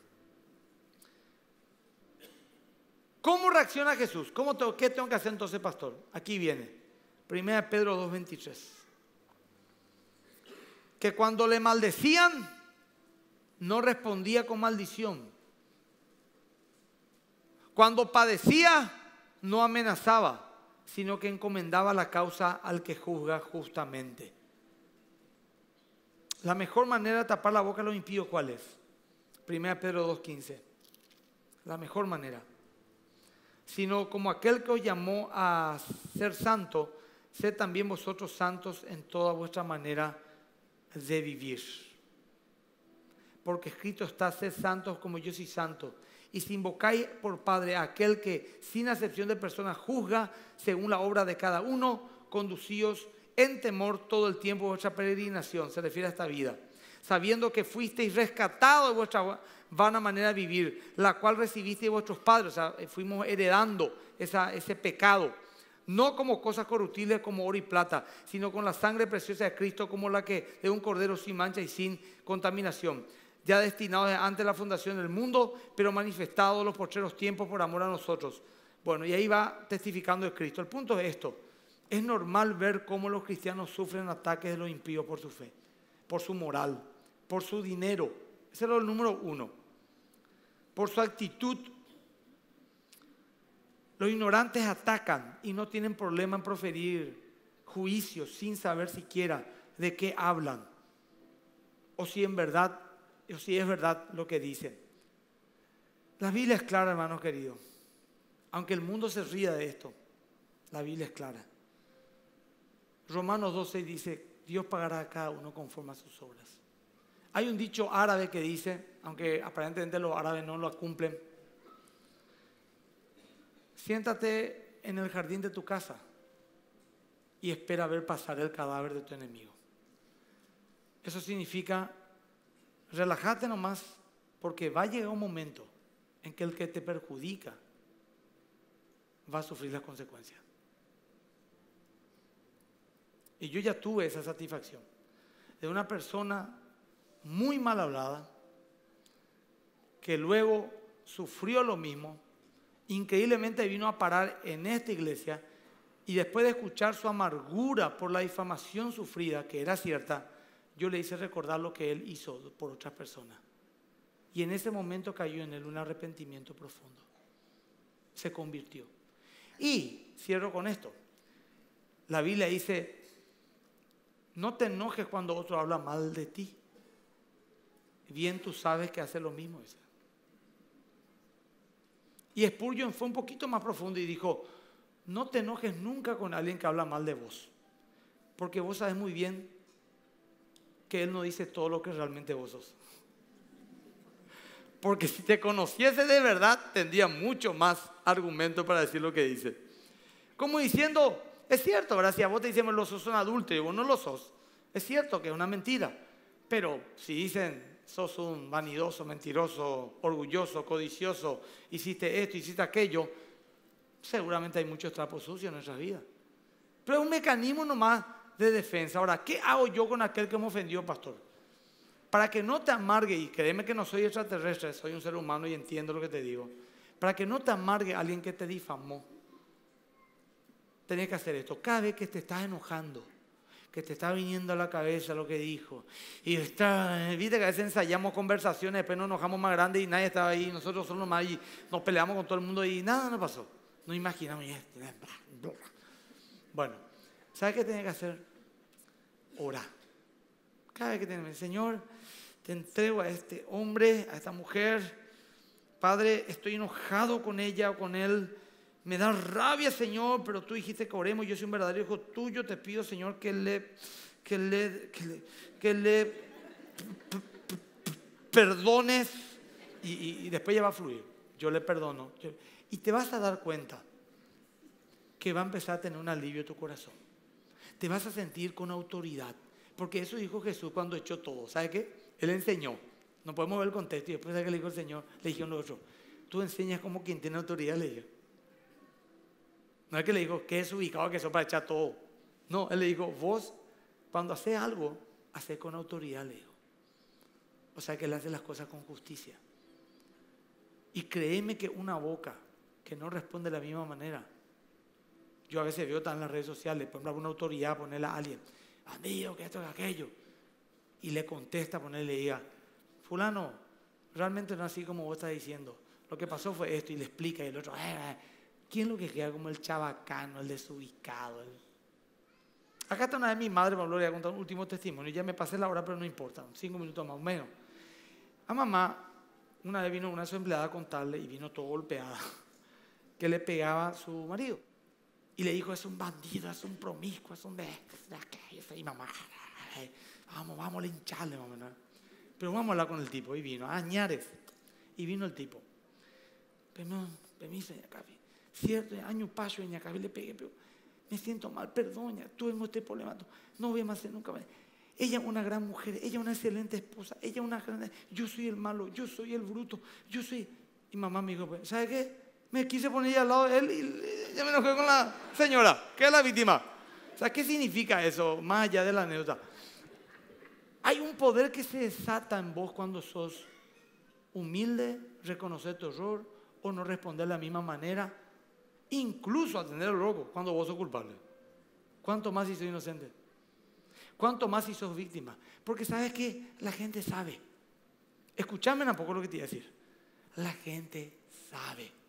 ¿Cómo reacciona Jesús? ¿Cómo ¿Qué tengo que hacer entonces, pastor? Aquí viene. Primera Pedro 2.23. Que cuando le maldecían, no respondía con maldición. Cuando padecía, no amenazaba, sino que encomendaba la causa al que juzga justamente. La mejor manera de tapar la boca a los impíos, ¿cuál es? 1 Pedro 2.15. La mejor manera. Sino como aquel que os llamó a ser santo, sed también vosotros santos en toda vuestra manera de vivir. Porque escrito está, sed santos como yo soy santo. Y si invocáis por Padre a aquel que sin acepción de personas juzga según la obra de cada uno, conducíos en temor todo el tiempo de vuestra peregrinación, se refiere a esta vida, sabiendo que fuisteis rescatados de vuestra vana manera de vivir, la cual recibisteis vuestros padres, o sea, fuimos heredando ese pecado, no como cosas corruptibles como oro y plata, sino con la sangre preciosa de Cristo, como la que de un cordero sin mancha y sin contaminación, ya destinado antes de la fundación del mundo, pero manifestado en los postreros tiempos por amor a nosotros. Bueno, y ahí va testificando de Cristo. El punto es esto. Es normal ver cómo los cristianos sufren ataques de los impíos por su fe, por su moral, por su dinero. Ese es el número uno. Por su actitud. Los ignorantes atacan y no tienen problema en proferir juicios sin saber siquiera de qué hablan o si en verdad o si es verdad lo que dicen. La Biblia es clara, hermano querido. Aunque el mundo se ría de esto, la Biblia es clara. Romanos 12 dice, Dios pagará a cada uno conforme a sus obras. Hay un dicho árabe que dice, aunque aparentemente los árabes no lo cumplen, siéntate en el jardín de tu casa y espera ver pasar el cadáver de tu enemigo. Eso significa, relájate nomás, porque va a llegar un momento en que el que te perjudica va a sufrir las consecuencias. Y yo ya tuve esa satisfacción de una persona muy mal hablada que luego sufrió lo mismo, increíblemente vino a parar en esta iglesia y después de escuchar su amargura por la difamación sufrida, que era cierta, yo le hice recordar lo que él hizo por otras personas. Y en ese momento cayó en él un arrepentimiento profundo. Se convirtió. Y cierro con esto. La Biblia dice, no te enojes cuando otro habla mal de ti. Bien tú sabes que hace lo mismo. Y Spurgeon fue un poquito más profundo y dijo, no te enojes nunca con alguien que habla mal de vos. Porque vos sabes muy bien que él no dice todo lo que realmente vos sos. Porque si te conociese de verdad, tendría mucho más argumento para decir lo que dice. Como diciendo, es cierto, ¿verdad? Si a vos te dicen los sos un adulto y vos no lo sos, es cierto que es una mentira. Pero si dicen sos un vanidoso, mentiroso, orgulloso, codicioso, hiciste esto, hiciste aquello, seguramente hay muchos trapos sucios en nuestras vidas. Pero es un mecanismo nomás de defensa. Ahora, ¿qué hago yo con aquel que me ofendió, pastor? Para que no te amargue, y créeme que no soy extraterrestre, soy un ser humano y entiendo lo que te digo. Para que no te amargue alguien que te difamó, tenés que hacer esto. Cada vez que te estás enojando, que te está viniendo a la cabeza lo que dijo, y está, viste que a veces ensayamos conversaciones, después nos enojamos más grande y nadie estaba ahí, nosotros solo más y nos peleamos con todo el mundo y nada no pasó. No imaginamos. Bueno, ¿sabes qué tenés que hacer? Orar. Cada vez que tenés, Señor, te entrego a este hombre, a esta mujer. Padre, estoy enojado con ella o con él me da rabia, Señor, pero tú dijiste que oremos, yo soy un verdadero hijo tuyo, te pido, Señor, que le, que le, que le, perdones y, después ya va a fluir. Yo le perdono. Y te vas a dar cuenta que va a empezar a tener un alivio tu corazón. Te vas a sentir con autoridad. Porque eso dijo Jesús cuando echó todo. ¿Sabe qué? Él enseñó. No podemos ver el contexto. Y después de que le dijo el Señor, le dijeron los otros. Tú enseñas como quien tiene autoridad, le dijo. No es que le dijo, que es ubicado que eso para echar todo. No, él le dijo, vos cuando haces algo, haces con autoridad, le dijo. O sea que él hace las cosas con justicia. Y créeme que una boca que no responde de la misma manera. Yo a veces veo tan en las redes sociales, por ejemplo, alguna autoridad ponerle a alguien, amigo, que esto, que aquello. Y le contesta, ponerle, diga, fulano, realmente no es así como vos estás diciendo. Lo que pasó fue esto y le explica y el otro, eh, eh, ¿Quién lo que queda como el chabacano, el desubicado? Acá está una vez mi madre, Pablo, le voy a contar un último testimonio. Ya me pasé la hora, pero no importa, cinco minutos más o menos. A mamá, una vez vino una de a contarle y vino todo golpeada, que le pegaba a su marido. Y le dijo, es un bandido, es un promiscuo, es un de... de aquello". Y mamá, "Ay, vamos, vamos a lincharle, mamá. Pero vamos a hablar con el tipo. Y vino, Añares. Y vino el tipo. Permiso, permiso, Ñacabi. Cierto, año paso Ñacabi le pegué, pero me siento mal, perdón, tuve este problema. No voy a más hacer nunca más. Ella es una gran mujer, ella es una excelente esposa, ella es una gran... Yo soy el malo, yo soy el bruto, yo soy... Y mamá me dijo, pues, ¿sabe qué? Me quise poner al lado de él y ya me enojé con la señora, que es la víctima. O sea, ¿qué significa eso, más allá de la anécdota? Hay un poder que se desata en vos cuando sos humilde, reconocer tu error o no responder de la misma manera, incluso atender al loco cuando vos sos culpable. ¿Cuánto más si sos inocente? ¿Cuánto más si sos víctima? Porque sabes que la gente sabe. Escúchame un poco lo que te iba a decir. La gente sabe.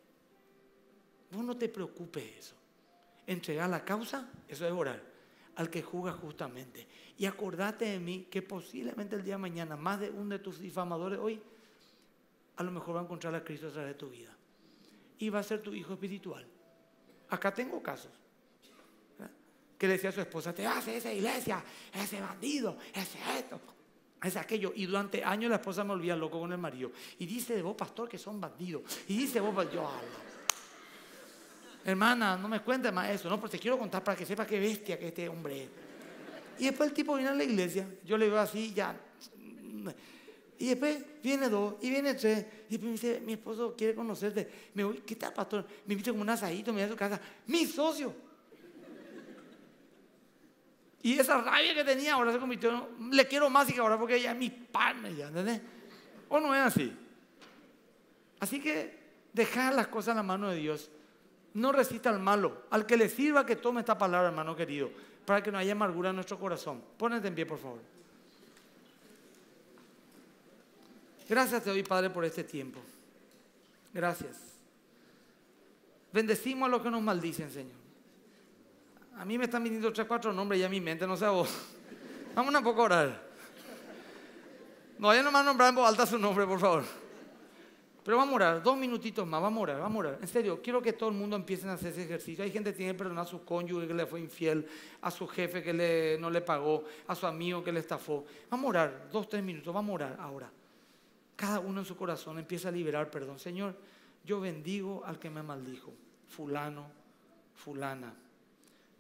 Vos no te preocupes eso. Entregar la causa, eso es orar. Al que juzga justamente. Y acordate de mí que posiblemente el día de mañana más de uno de tus difamadores hoy a lo mejor va a encontrar a Cristo a través de tu vida. Y va a ser tu hijo espiritual. Acá tengo casos. Que decía a su esposa, te hace esa iglesia, ese bandido, ese esto, ese aquello. Y durante años la esposa me volvía loco con el marido. Y dice de vos, pastor, que son bandidos. Y dice vos, yo, ala. Hermana, no me cuentes más eso, no, porque te quiero contar para que sepa qué bestia que este hombre es. Y después el tipo viene a la iglesia, yo le veo así, ya. Y después viene dos, y viene tres, y después me dice, mi esposo quiere conocerte. Me voy, ¿qué tal, pastor? Me invita como un asadito, me da a su casa. Mi socio. Y esa rabia que tenía ahora se convirtió en, le quiero más y que ahora porque ella es mi partner, ya, ¿entendés? ¿O no es así? Así que dejar las cosas en la mano de Dios. No resista al malo. Al que le sirva que tome esta palabra, hermano querido, para que no haya amargura en nuestro corazón. Pónete en pie, por favor. Gracias te doy, Padre, por este tiempo. Gracias. Bendecimos a los que nos maldicen, Señor. A mí me están viniendo tres, cuatro nombres ya en mi mente, no sé a vos. Vamos un poco a orar. No vayan nomás a nombrar alta su nombre, por favor. Pero vamos a orar, dos minutitos más, vamos a orar, vamos a orar. En serio, quiero que todo el mundo empiece a hacer ese ejercicio. Hay gente que tiene que perdonar a su cónyuge que le fue infiel, a su jefe que no le pagó, a su amigo que le estafó. Vamos a orar, dos, tres minutos, vamos a orar ahora. Cada uno en su corazón empieza a liberar perdón. Señor, yo bendigo al que me maldijo, fulano, fulana.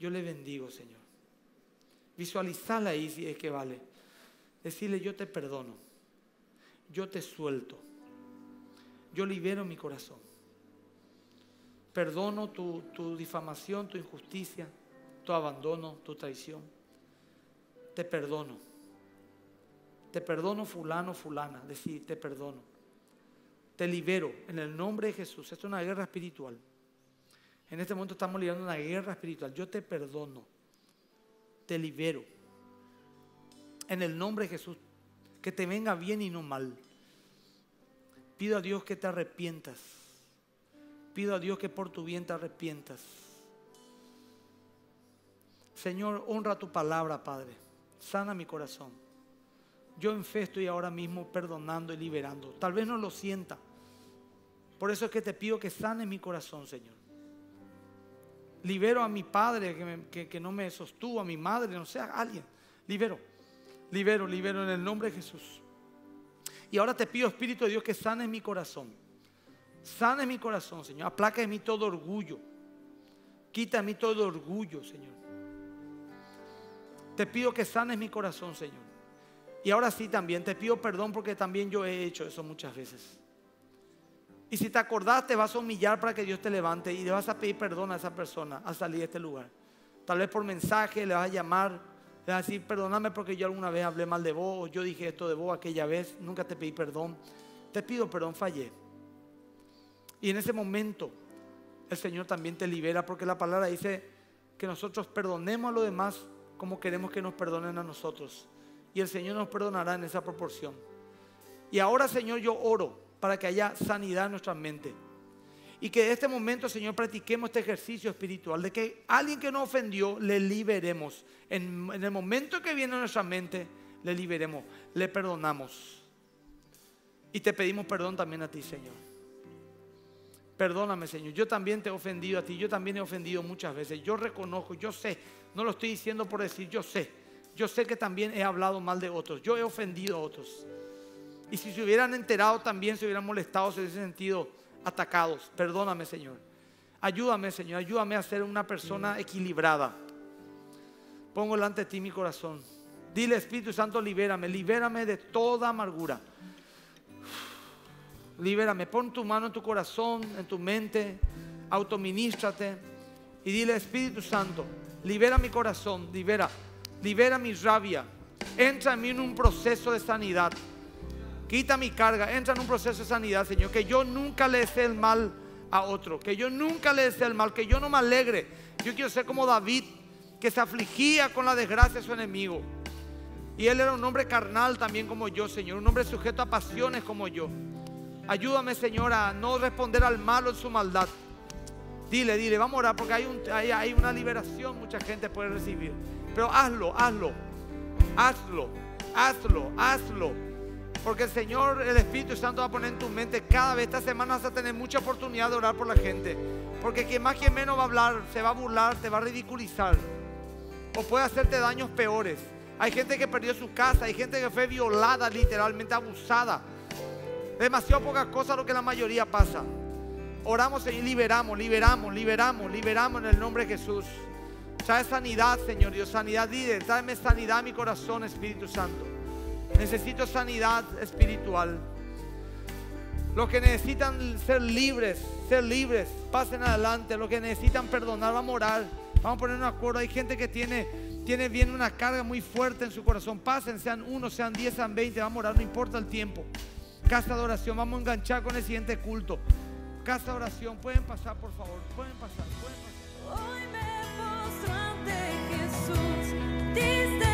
Yo le bendigo, Señor. Visualizarla ahí si es que vale. Decirle, yo te perdono. Yo te suelto. Yo libero mi corazón. Perdono tu, tu difamación, tu injusticia, tu abandono, tu traición. Te perdono. Te perdono fulano, fulana. Decir, te perdono. Te libero en el nombre de Jesús. Esto es una guerra espiritual. En este momento estamos librando una guerra espiritual. Yo te perdono. Te libero. En el nombre de Jesús. Que te venga bien y no mal. Pido a Dios que te arrepientas. Pido a Dios que por tu bien te arrepientas. Señor, honra tu palabra, Padre. Sana mi corazón. Yo en fe estoy ahora mismo perdonando y liberando. Tal vez no lo sienta. Por eso es que te pido que sane mi corazón, Señor. Libero a mi padre que, que- que no me sostuvo, a mi madre, no sé, a alguien. Libero, libero, libero en el nombre de Jesús. Y ahora te pido, Espíritu de Dios, que sane mi corazón. Sane mi corazón, Señor. Aplaca de mí todo orgullo. Quita de mí todo orgullo, Señor. Te pido que sanes mi corazón, Señor. Y ahora sí también te pido perdón porque también yo he hecho eso muchas veces. Y si te acordás, te vas a humillar para que Dios te levante y le vas a pedir perdón a esa persona al salir de este lugar. Tal vez por mensaje le vas a llamar, le vas a decir, perdóname porque yo alguna vez hablé mal de vos, o yo dije esto de vos aquella vez, nunca te pedí perdón. Te pido perdón, fallé. Y en ese momento el Señor también te libera porque la palabra dice que nosotros perdonemos a los demás como queremos que nos perdonen a nosotros. Y el Señor nos perdonará en esa proporción. Y ahora, Señor, yo oro para que haya sanidad en nuestra mente. Y que en este momento, Señor, practiquemos este ejercicio espiritual, de que alguien que nos ofendió, le liberemos. En, en el momento que viene a nuestra mente, le liberemos, le perdonamos. Y te pedimos perdón también a ti, Señor. Perdóname, Señor. Yo también te he ofendido a ti. Yo también he ofendido muchas veces. Yo reconozco, yo sé. No lo estoy diciendo por decir, yo sé. Yo sé que también he hablado mal de otros. Yo he ofendido a otros. Y si se hubieran enterado también, se hubieran molestado, se hubiesen sentido atacados. Perdóname, Señor. Ayúdame, Señor. Ayúdame a ser una persona equilibrada. Pongo delante de ti mi corazón. Dile, Espíritu Santo, libérame. Libérame de toda amargura. Libérame. Pon tu mano en tu corazón, en tu mente. Autoministrate. Y dile, Espíritu Santo, libera mi corazón. Libera. Libera mi rabia. Entra en mí en un proceso de sanidad. Quita mi carga, entra en un proceso de sanidad, Señor. Que yo nunca le desee el mal a otro. Que yo nunca le desee el mal. Que yo no me alegre. Yo quiero ser como David, que se afligía con la desgracia de su enemigo. Y él era un hombre carnal también como yo, Señor. Un hombre sujeto a pasiones como yo. Ayúdame, Señor, a no responder al malo en su maldad. Dile, dile, vamos a orar porque hay, un, hay, una liberación, mucha gente puede recibir. Pero hazlo, hazlo, hazlo, hazlo, hazlo. Porque el Señor, el Espíritu Santo va a poner en tu mente cada vez, esta semana vas a tener mucha oportunidad de orar por la gente. Porque quien más, quien menos va a hablar, se va a burlar, te va a ridiculizar. O puede hacerte daños peores. Hay gente que perdió su casa, hay gente que fue violada, literalmente abusada. Demasiado pocas cosas lo que la mayoría pasa. Oramos y liberamos, liberamos, liberamos, liberamos en el nombre de Jesús. Trae sanidad, Señor Dios, sanidad. Dile, tráeme sanidad a mi corazón, Espíritu Santo. Necesito sanidad espiritual. Los que necesitan ser libres, ser libres, pasen adelante. Los que necesitan perdonar, vamos a orar. Vamos a poner un acuerdo. Hay gente que tiene, tiene bien una carga muy fuerte en su corazón. Pasen, sean uno, sean diez, sean veinte. Vamos a orar, no importa el tiempo. Casa de oración, vamos a enganchar con el siguiente culto. Casa de oración, pueden pasar, por favor. Pueden pasar, pueden pasar. Hoy me postro